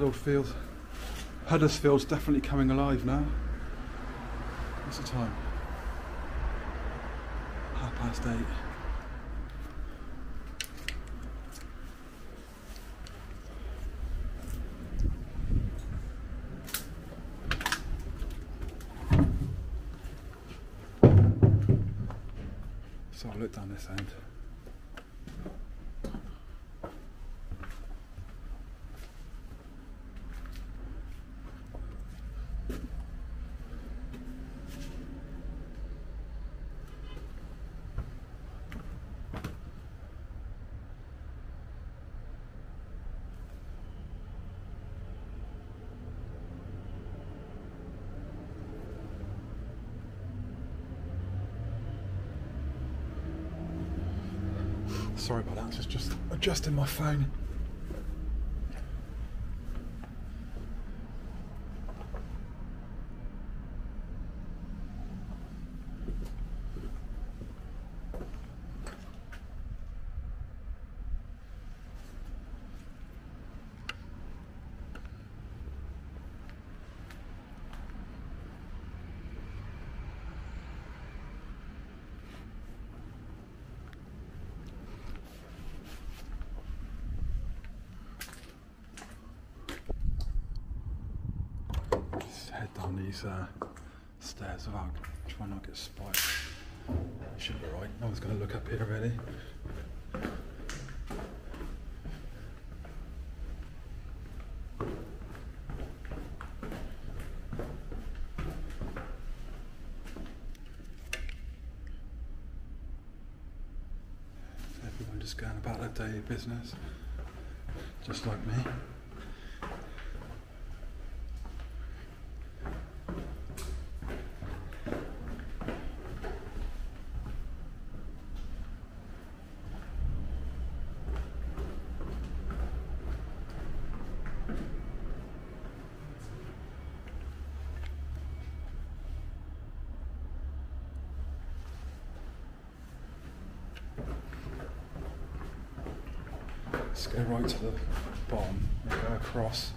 Huddersfield. Huddersfield's definitely coming alive now. What's the time? Half past eight. So I'll look down this end. Sorry about that, just just adjusting my phone. Just head down these uh, stairs without trying not to get spotted. Should be right. No one's going to look up here really. Everyone just going about their daily business, just like me. Right to the bottom go across.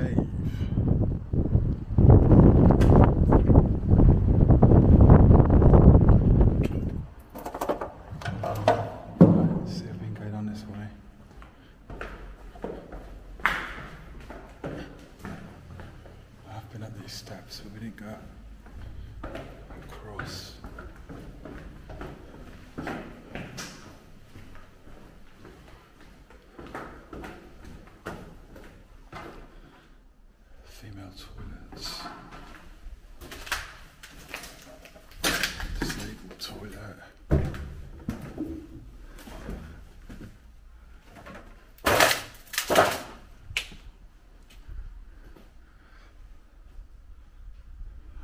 Dave. Let's see if we can go down this way. I've been up these steps, but we didn't go across. Toilets. Disabled toilet.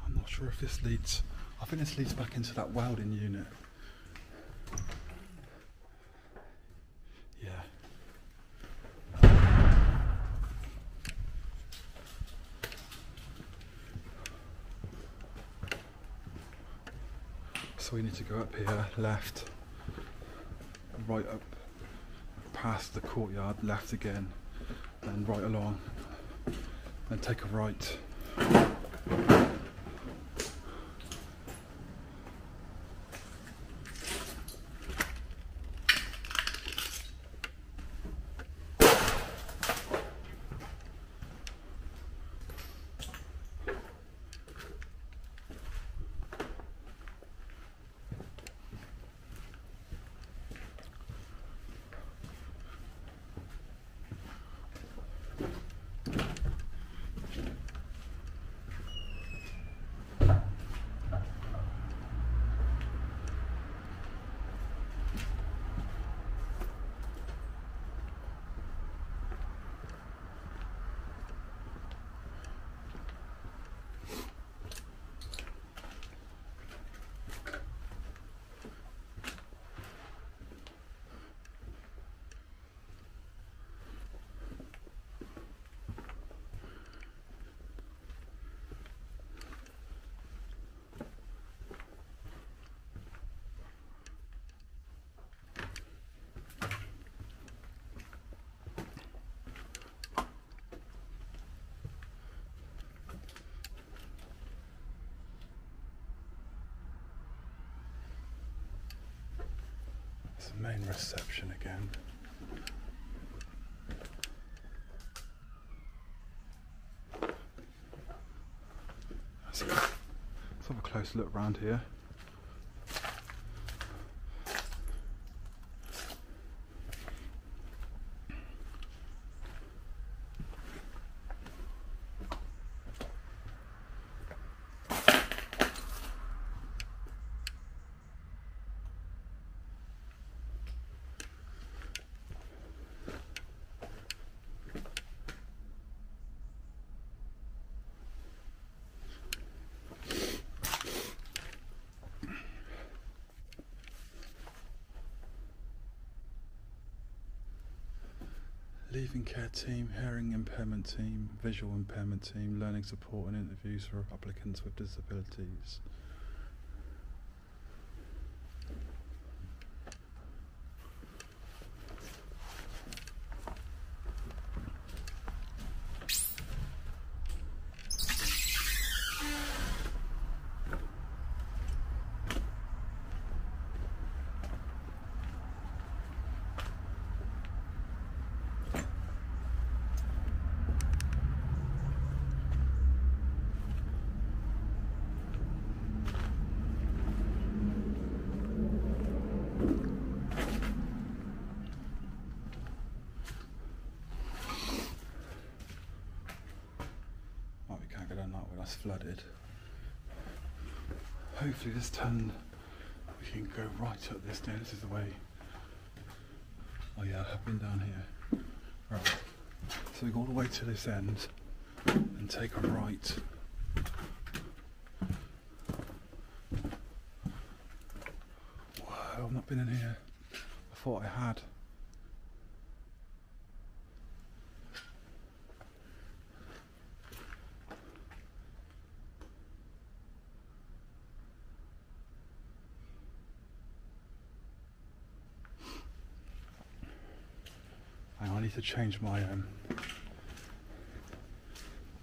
I'm not sure if this leads. I think this leads back into that welding unit. Yeah. So we need to go up here, left, right up, past the courtyard, left again, and right along, and take a right. It's the main reception again. Let's have a close look around here. Leaving care team, hearing impairment team, visual impairment team, learning support and interviews for applicants with disabilities. Oh, we can't go down that way, that's flooded. Hopefully, this turn we can go right up this down. This is the way. Oh, yeah, I have been down here. Right. So we go all the way to this end and take a right. Wow, I've not been in here. I thought I had. Change my um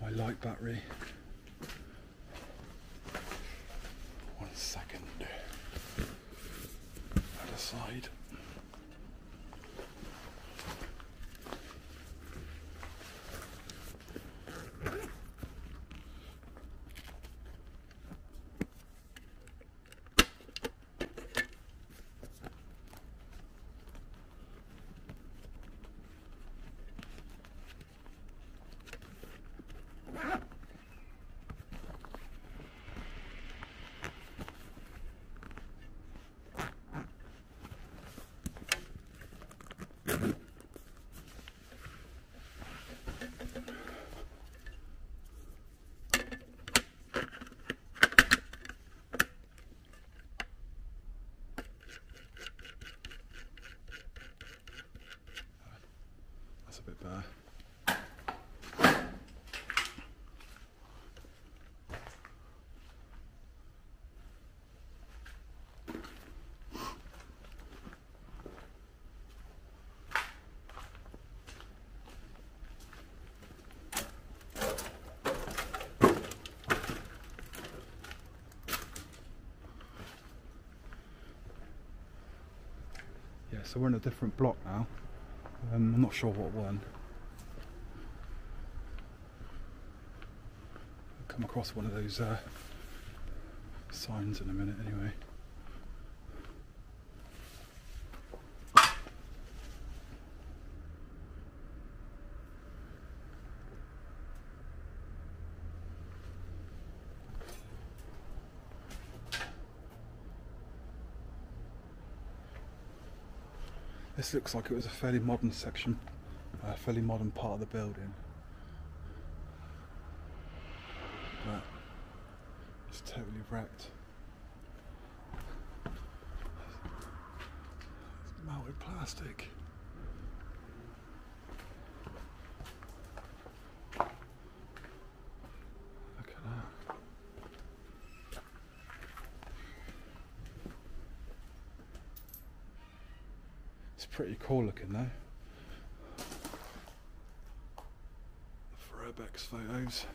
my light battery. So we're in a different block now. Um, I'm not sure what one. I'll come across one of those uh, signs in a minute anyway. This looks like it was a fairly modern section, a fairly modern part of the building. But it's totally wrecked. It's melted plastic. Look at that. It's pretty cool looking though. For urbex photos.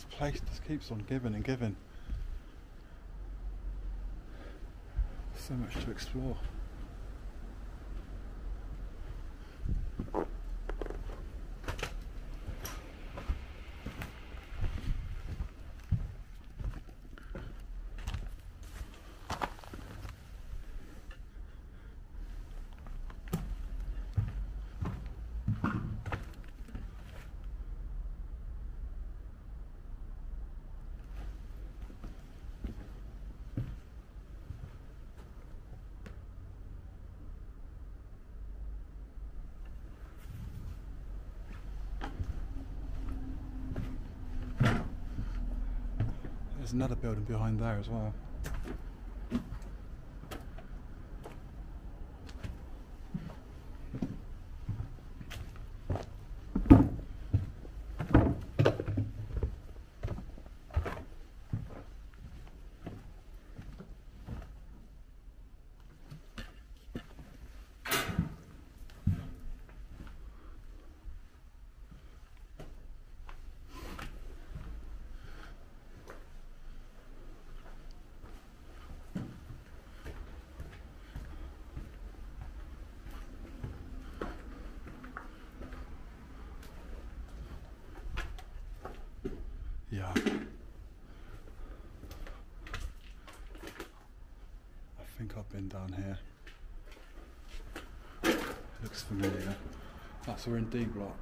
This place just keeps on giving and giving. So much to explore. There's another building behind there as well. Yeah. I think I've been down here. Looks familiar. Ah, so we're in D block.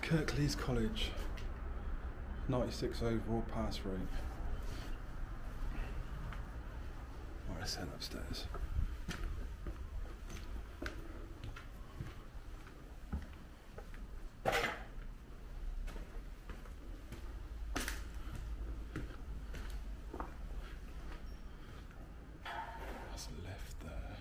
Kirklees College. 96 overall pass rate. Alright, let's head upstairs. There's a lift there.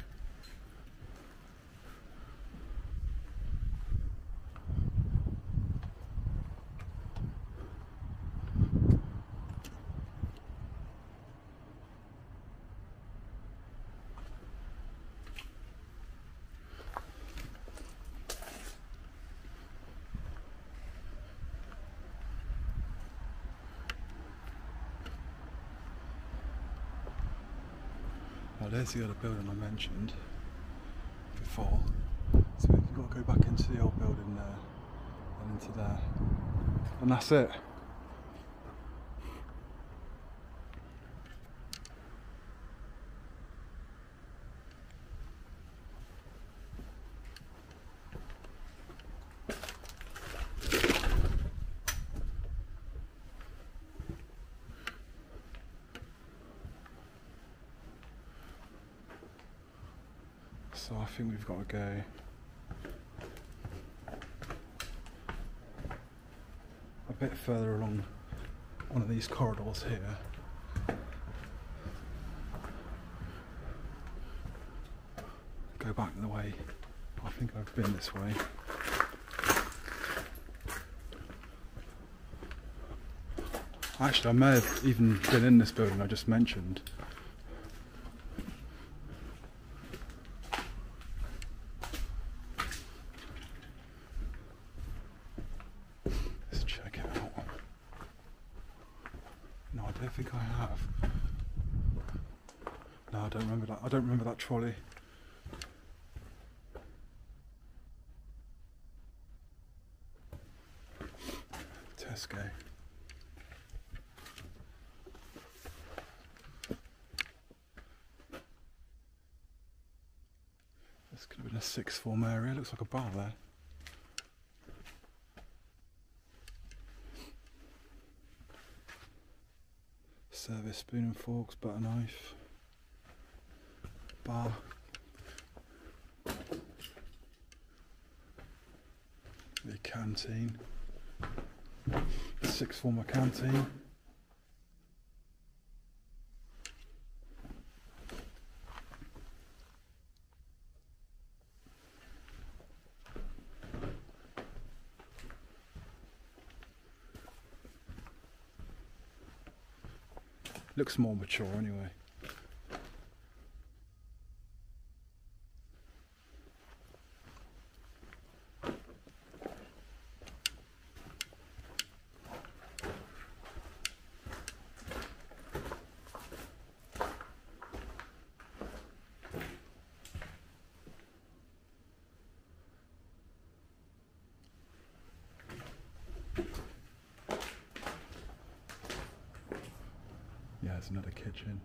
There's the other building I mentioned before. So we've got to go back into the old building there and into there. And that's it. So I think we've got to go. A bit further along one of these corridors here. Go back the way. I think I've been this way. Actually, I may have even been in this building I just mentioned. Let's check it out. No, I don't think I have. No, I don't remember that. I don't remember that trolley. Tesco. This could have been a sixth form area. Looks like a bar there. Service spoon and forks, butter knife, bar. The canteen. Sixth former canteen. Looks more mature anyway. Yeah, there's another kitchen.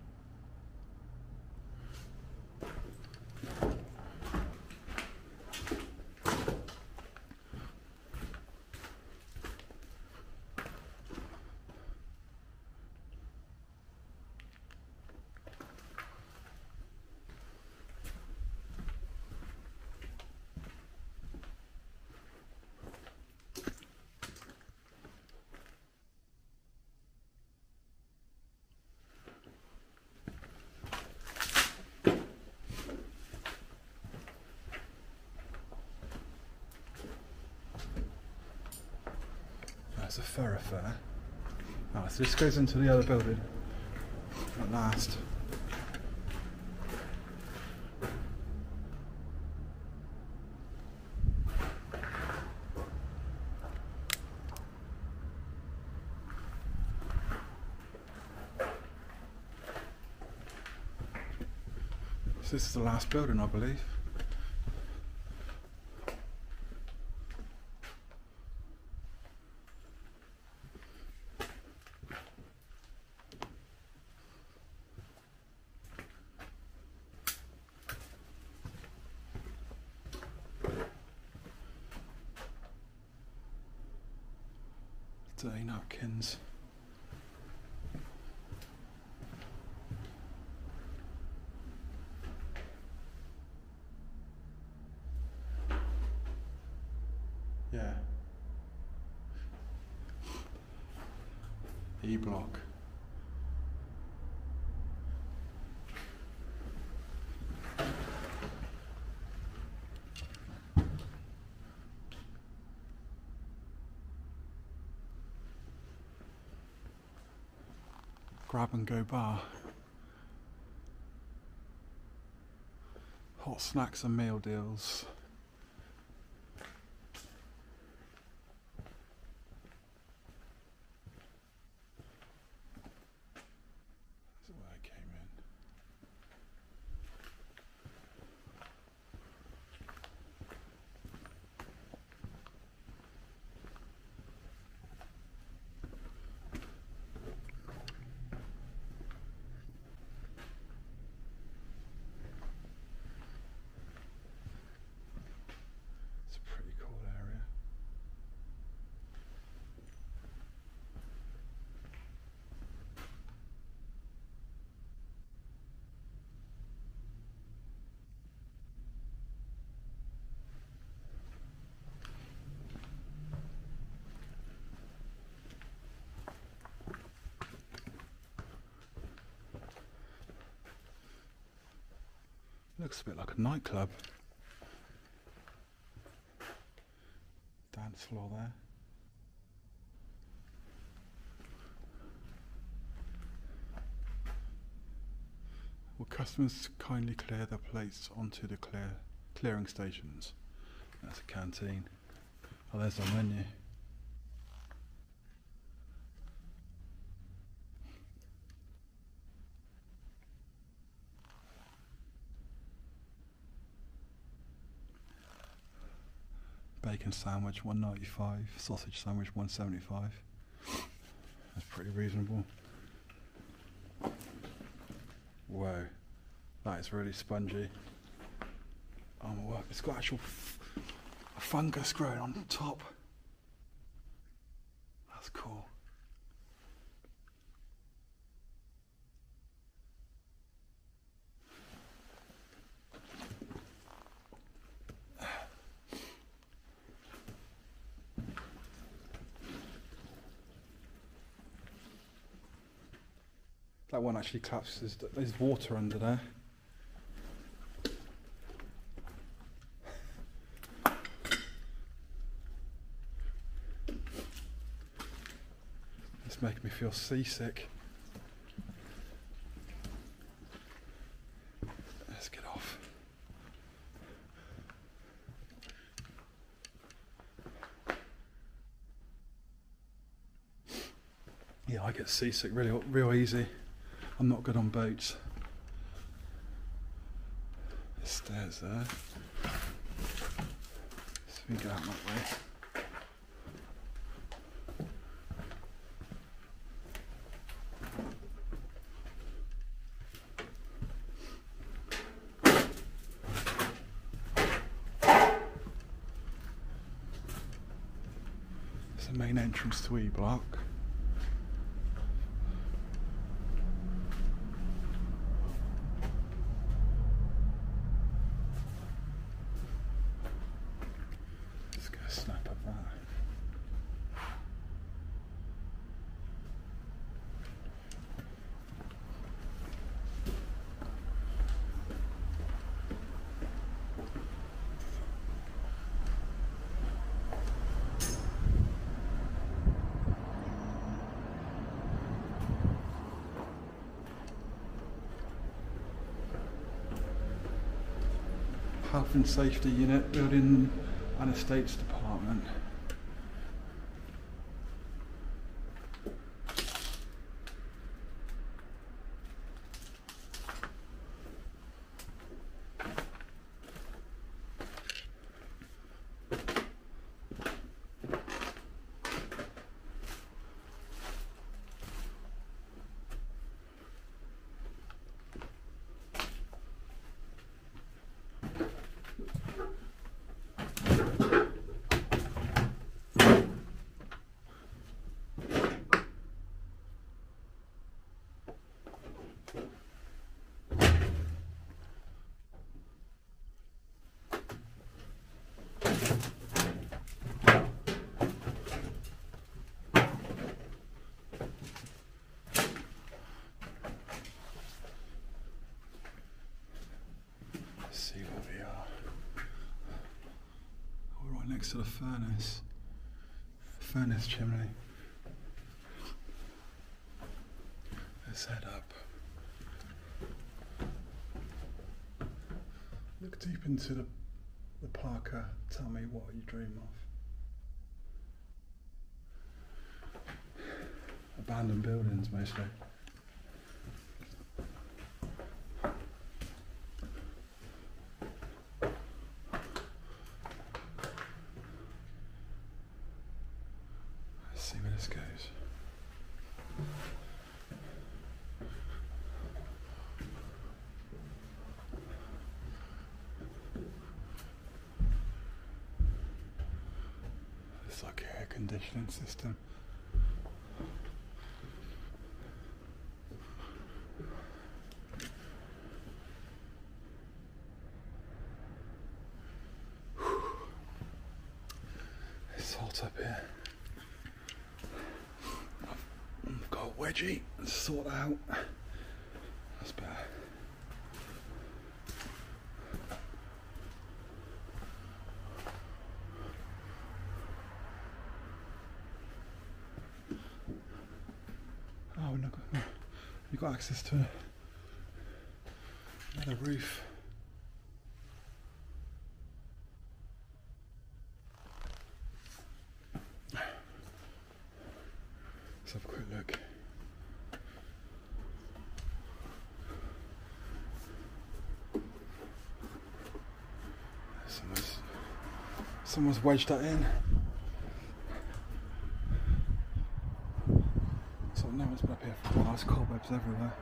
So this goes into the other building. At last. So this is the last building, I believe. Dirty napkins. Yeah. E block. Grab and go bar. Hot snacks and meal deals. This is where I came in. Looks a bit like a nightclub. Dance floor there. Will customers kindly clear their plates onto the clear clearing stations? That's a canteen. Oh, there's our menu. Sandwich 195, sausage sandwich 175. That's pretty reasonable. Whoa, that is really spongy. Oh my word, it's got actual fungus growing on top. That's cool. That one actually collapses. There's water under there. It's making me feel seasick. Let's get off. Yeah, I get seasick really, real easy. I'm not good on boats. There's stairs there. So we go out that way. The main entrance to E Block. Let's get a snap of that. Health and Safety Unit, Building and Estates Department. Let's see where we are. We're right next to the furnace. Furnace chimney. Let's head up. Look deep into the, the Parker. Uh, tell me what you dream of. Abandoned buildings, mostly. Let's see where this goes. It's like air conditioning system. It's hot up here. I've got a wedgie to sort out. That's better. got access to another roof. Let's have a quick look. Someone's, someone's wedged that in. So while. There's cobwebs everywhere.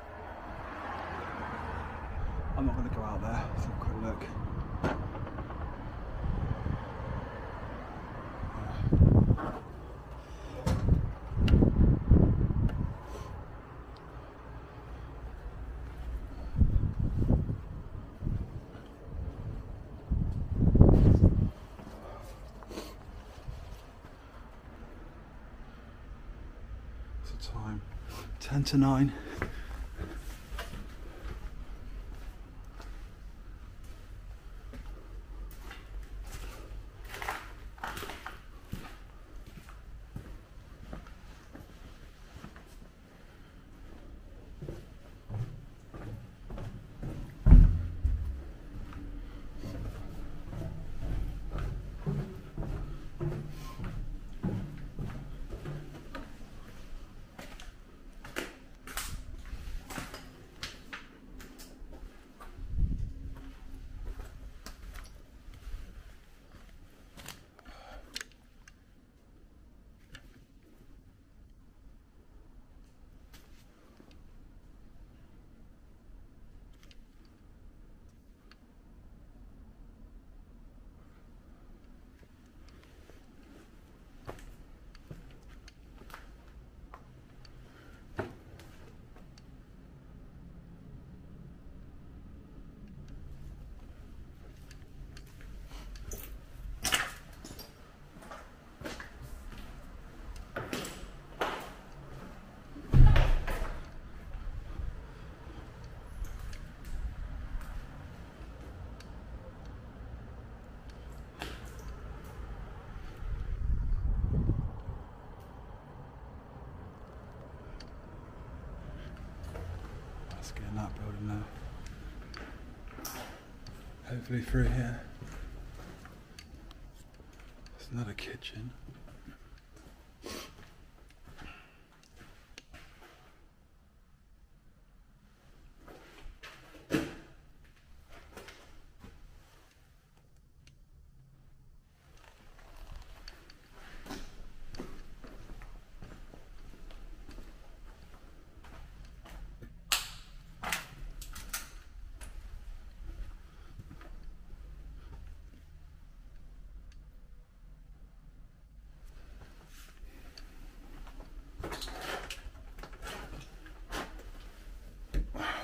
I'm not going to go out there. Let's a quick look. What's the time? 10 to 9. Let's get in that building now. Hopefully through here. There's another kitchen.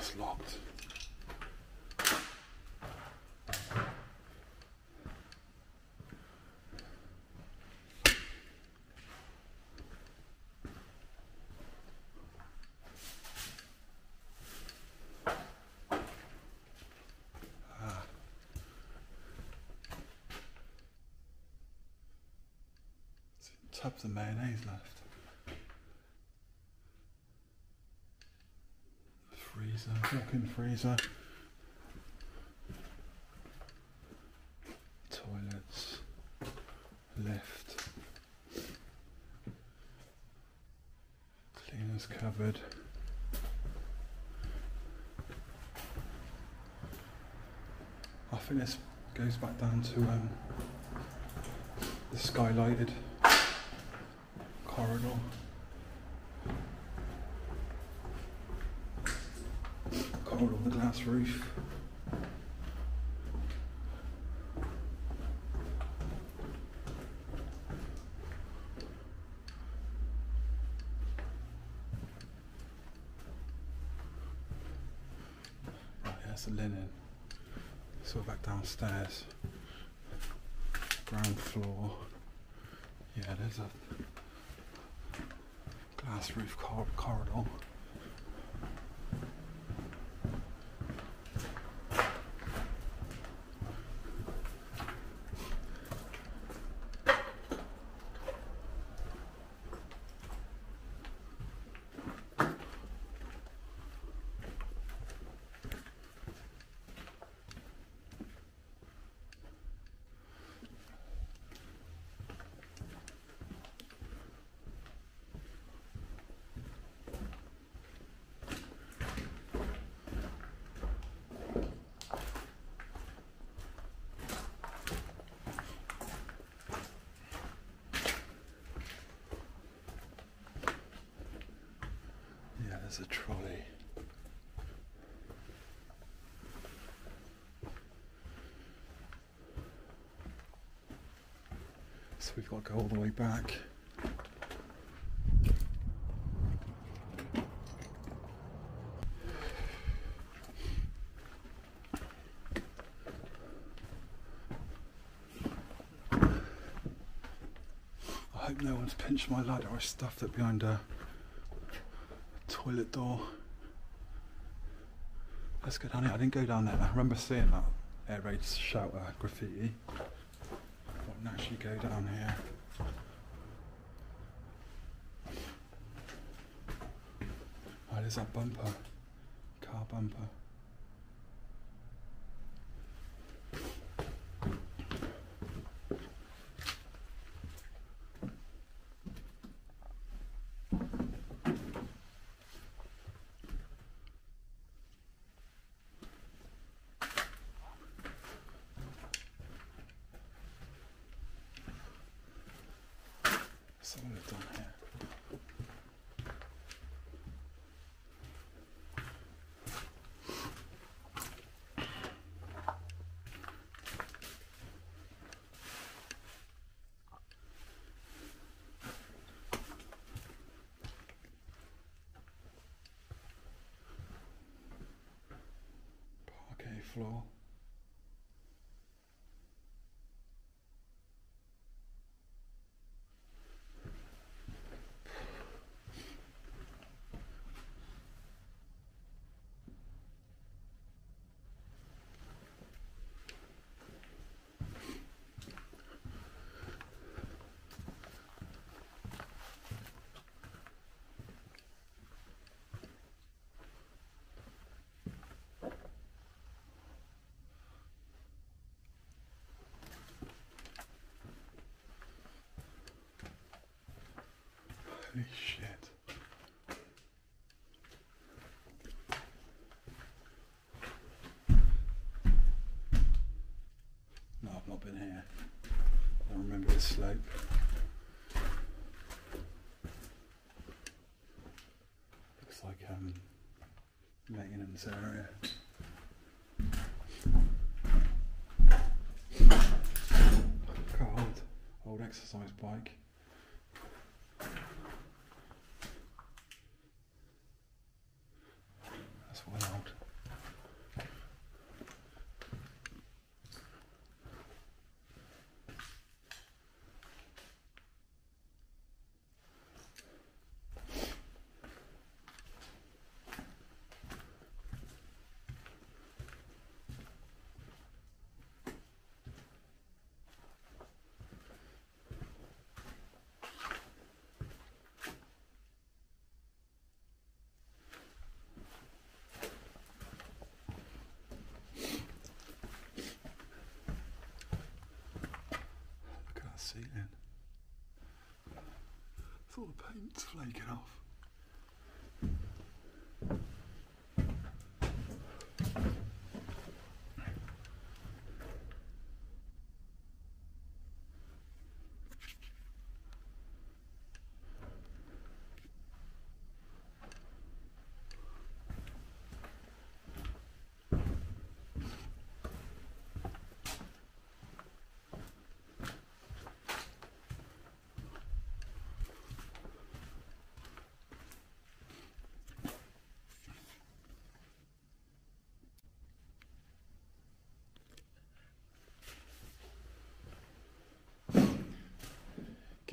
It's locked. Ah. Tubs of mayonnaise left. Freezer, walk-in freezer. Toilets. Lift. Cleaner's cupboard. I think this goes back down to um, the skylighted corridor. Glass roof. Right, that's the linen. So back downstairs. Ground floor. Yeah, there's a glass roof cor- corridor. There's a trolley. So we've got to go all the way back. I hope no one's pinched my ladder or stuffed it behind a toilet door. Let's go down here. I didn't go down there. I remember seeing that air raid shouter uh, graffiti. But actually go down here. Oh, there's that bumper. Car bumper. So what have done here? Parquet floor. Holy shit. No, I've not been here. I remember this slope. Looks like um maintenance area. Got old, old exercise bike. That's wild. Look at that ceiling. It's all the paint's flaking off.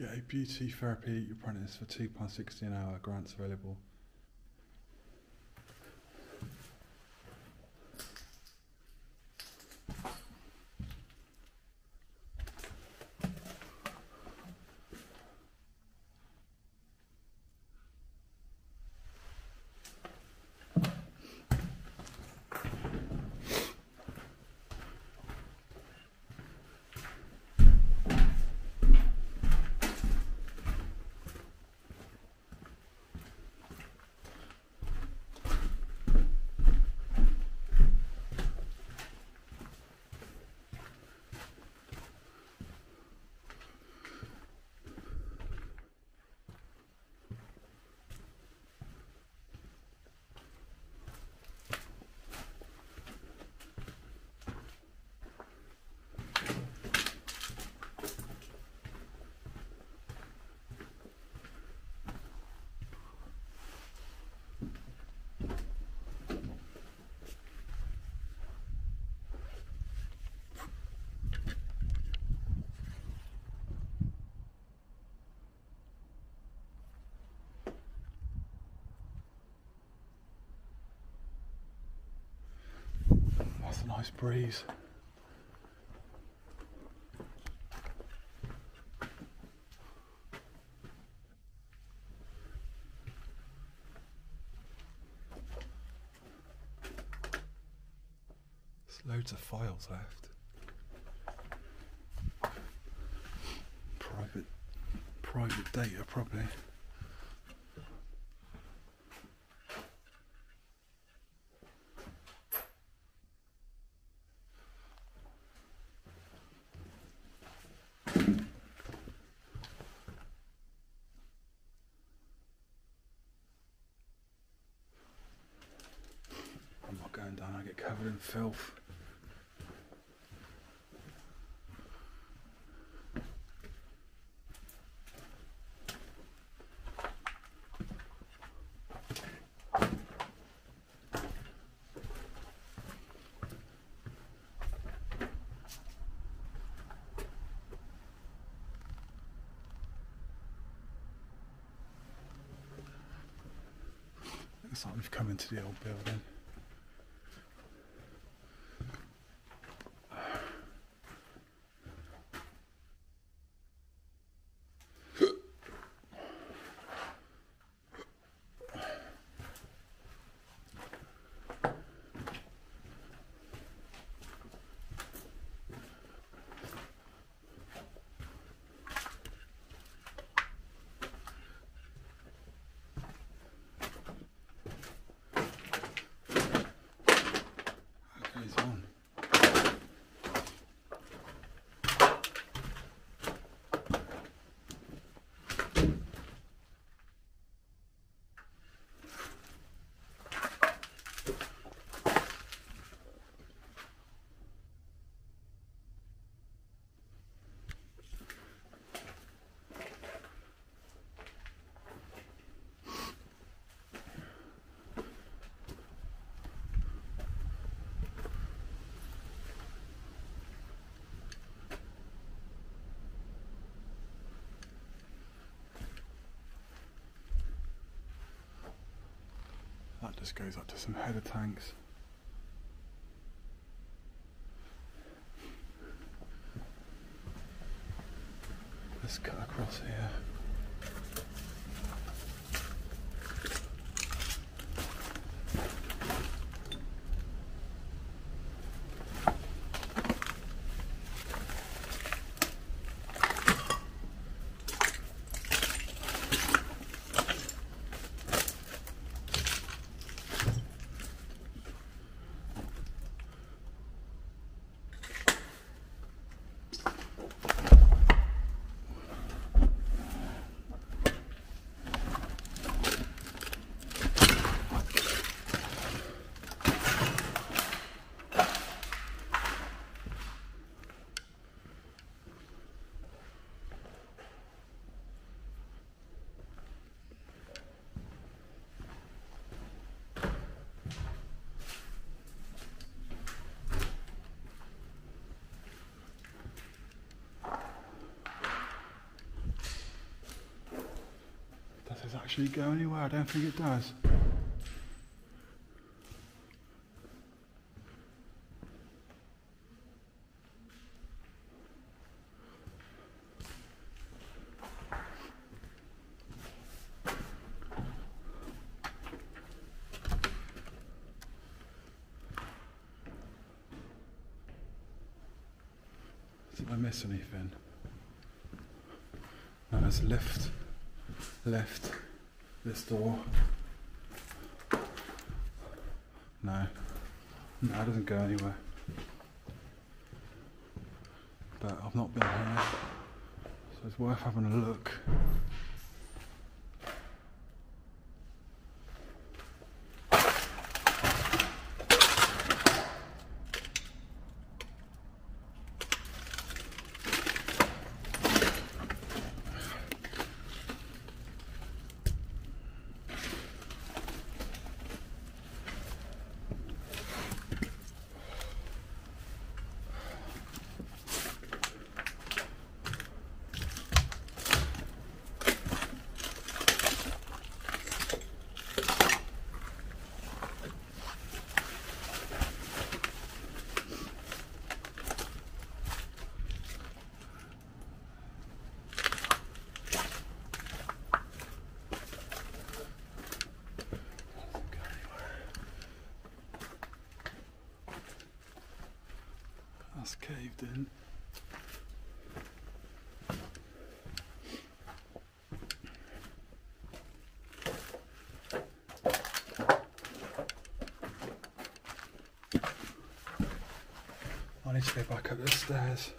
Get a beauty therapy apprentice for £2.60 an hour. Grants available. Breeze. There's loads of files left. Private, private data probably. Down, I get covered in filth. Looks like we've come into the old building. What goes on? That just goes up to some header tanks. Let's cut across here. Does actually go anywhere? I don't think it does. Did I miss anything? No, there's a lift left this door. No, no, it doesn't go anywhere. But I've not been here, so it's worth having a look. Caved in. I need to go back up the stairs.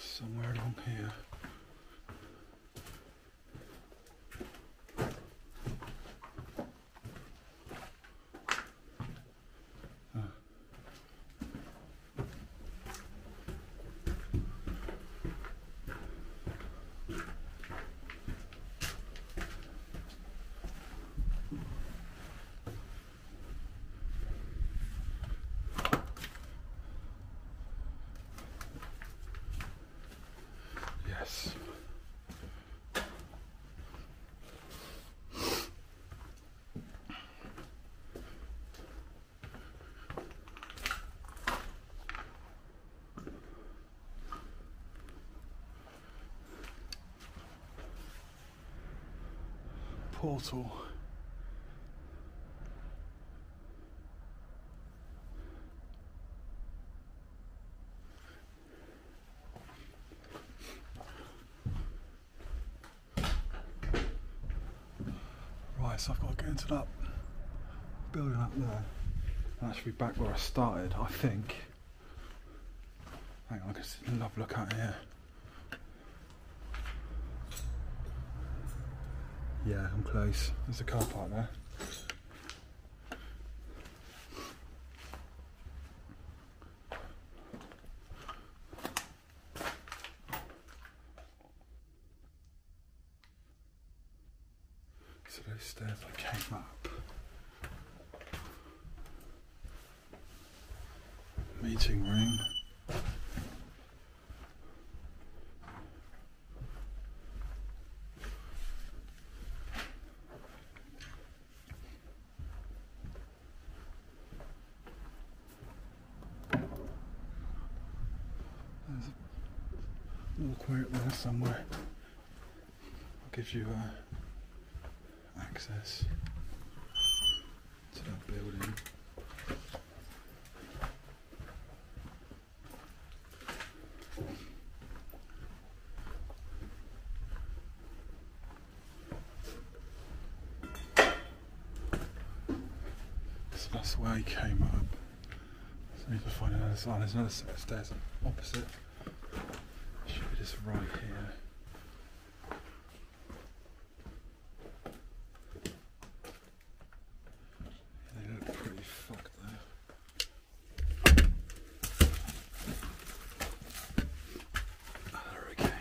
Somewhere along here. Yes. Portal. Right, so I've got to get into that building up there. That should be back where I started, I think. Hang on, I can a look out here. Yeah, I'm close. There's a car park there. So those stairs I came up. Meeting room. There's a walkway up there somewhere. I'll give you uh, access to that building. So that's where he came up. So I need to find another sign. There's another set of stairs opposite. Right here. They look pretty fucked there. Ah, They're okay.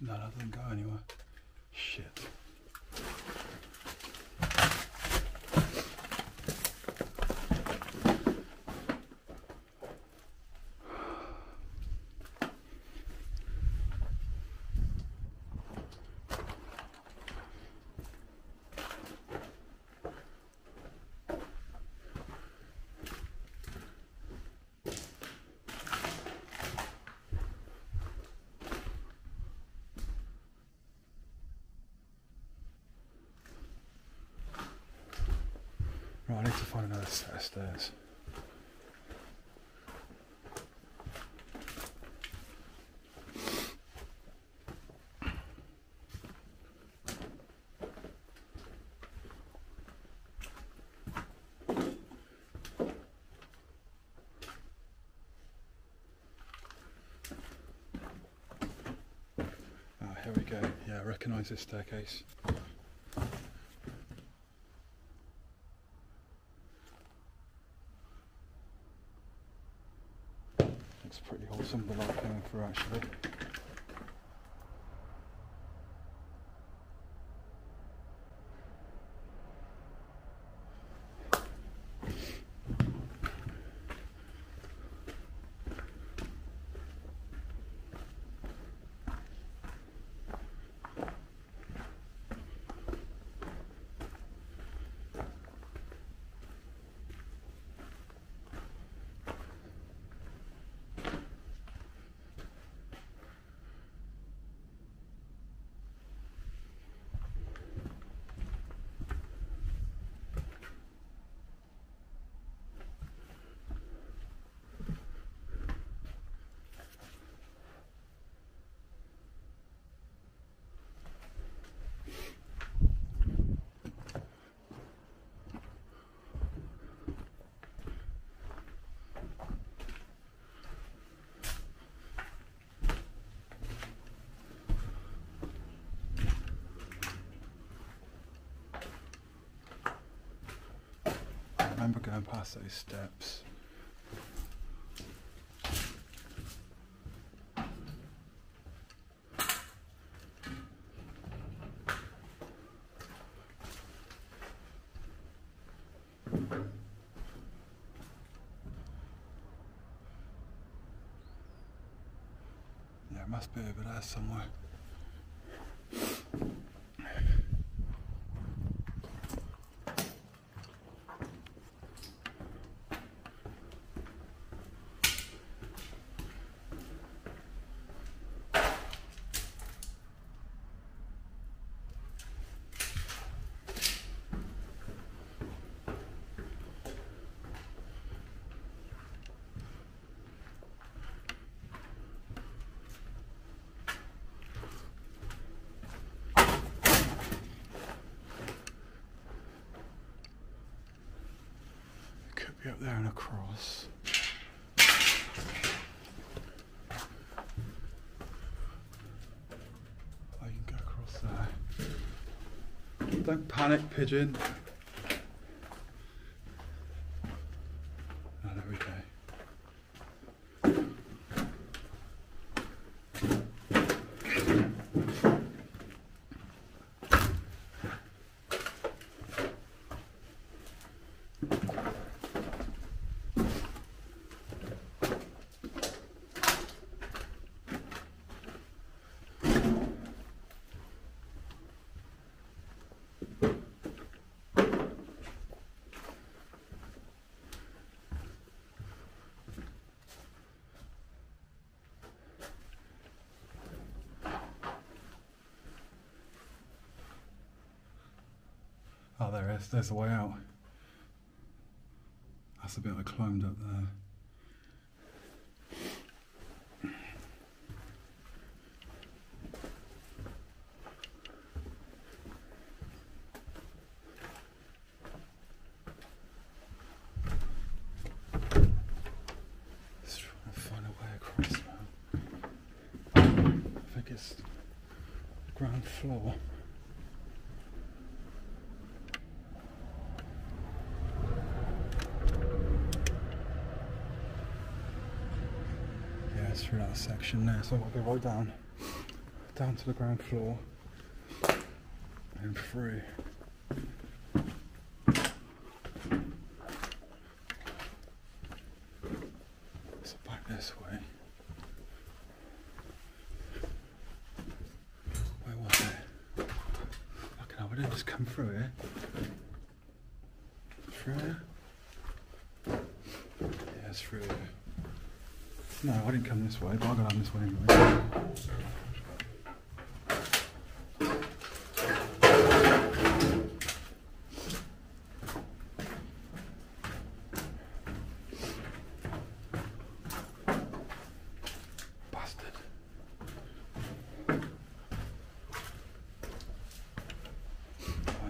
No, that doesn't go anywhere. Shit. Right, I need to find another set of stairs. Ah, here we go. Yeah, I recognise this staircase. Looks pretty awesome, the light coming through actually. Remember going past those steps. Yeah, it must be over there somewhere. Be up there and across. I oh, can go across there. Don't panic, pigeon. Oh, there we go. There is. There's the way out. That's the bit I climbed up there. Just trying to find a way across now. I think it's ground floor. Yeah, it's through that section there, so I've got to go right down, down to the ground floor, and through. So back this way. Where was it? Fucking hell, we didn't just come through here. Through here? Yeah, it's through here. No, I didn't come this way, but I got on this way anyway. Bastard. Hang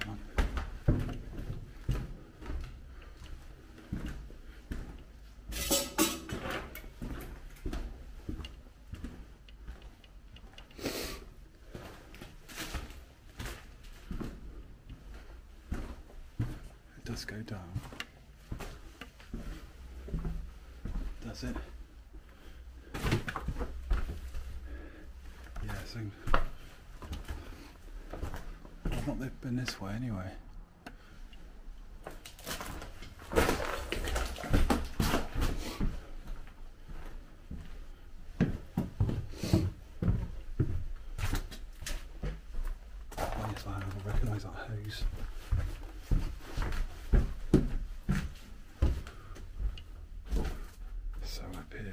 on. It does go down. Does it? So I've not been this way anyway. Oh, yes, I have. I recognise that hose. So up here.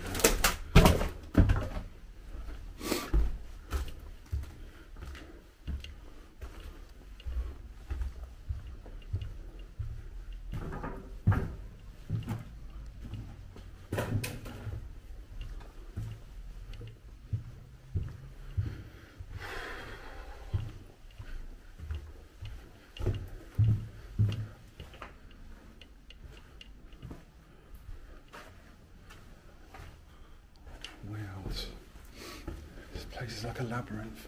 Way out. This place is like a labyrinth.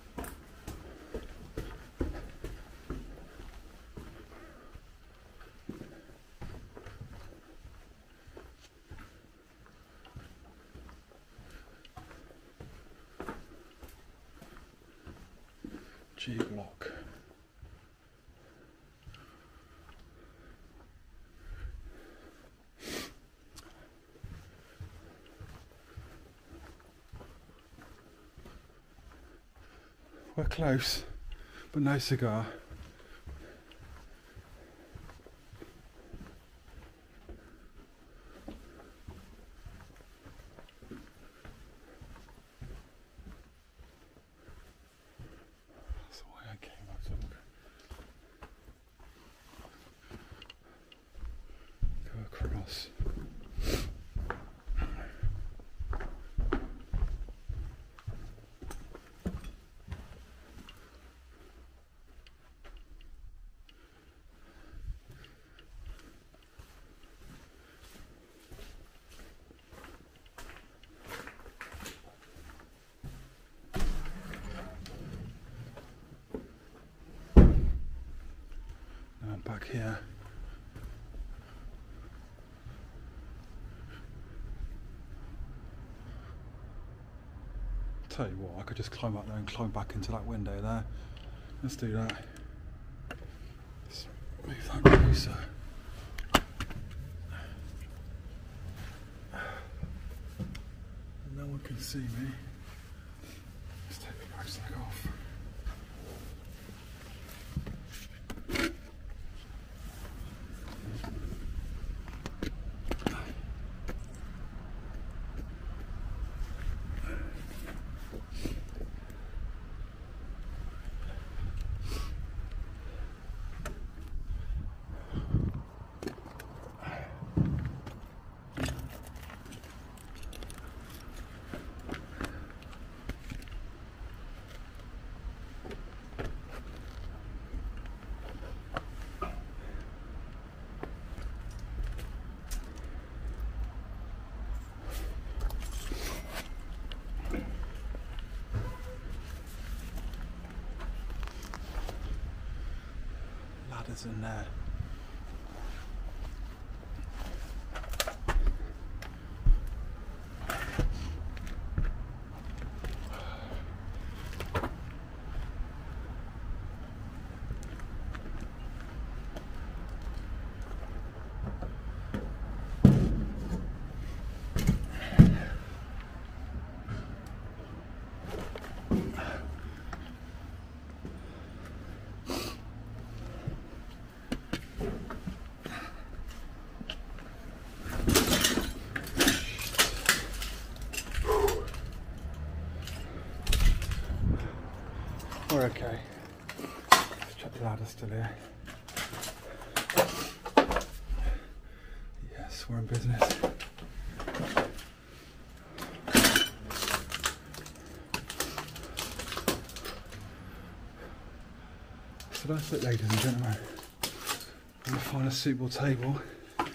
G block. We're close, but no cigar. That's the way I came up to look. Go across. Now I'm back here. Tell you what, I could just climb up there and climb back into that window there. Let's do that. Let's move that closer. No one can see me. Let's take the rucksack off. Ladders in there. Okay. Let's check the ladder's still here. Yes, we're in business. So that's it, ladies and gentlemen. I'm gonna find a suitable table. There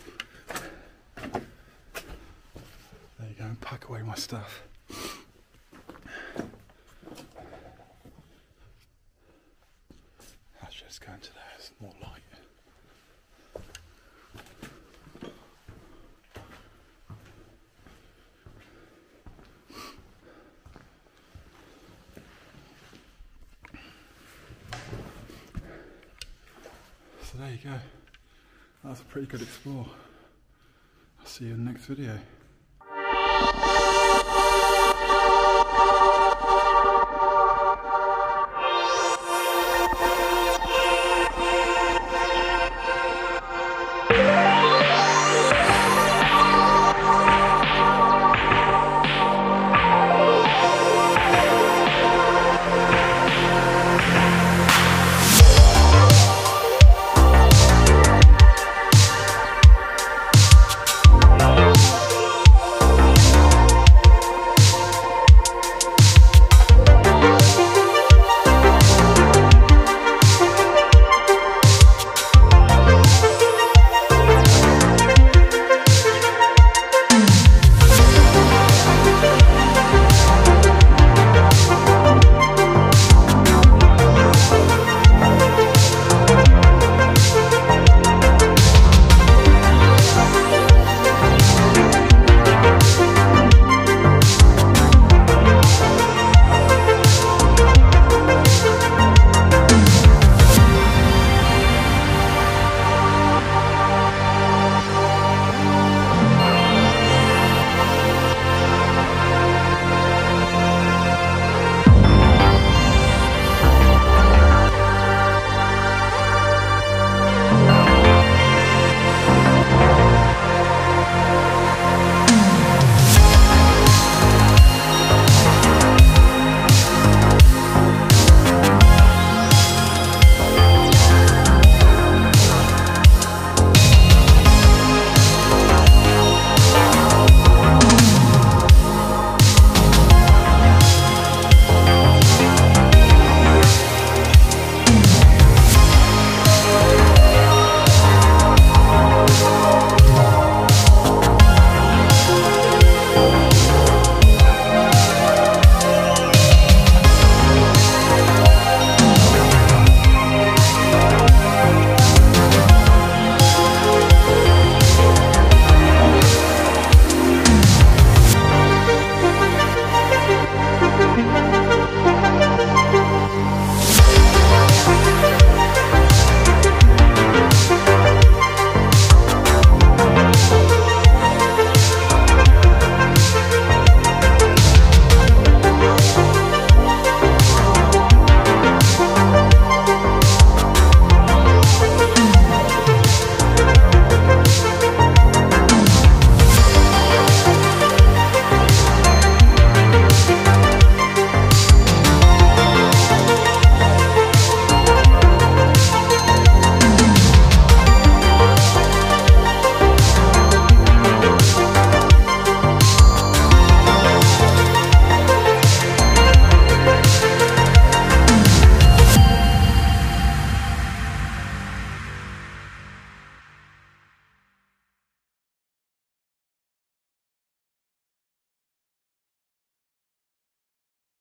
you go, and pack away my stuff. Let's just go into there, it's more light. So there you go. That was a pretty good explore. I'll see you in the next video.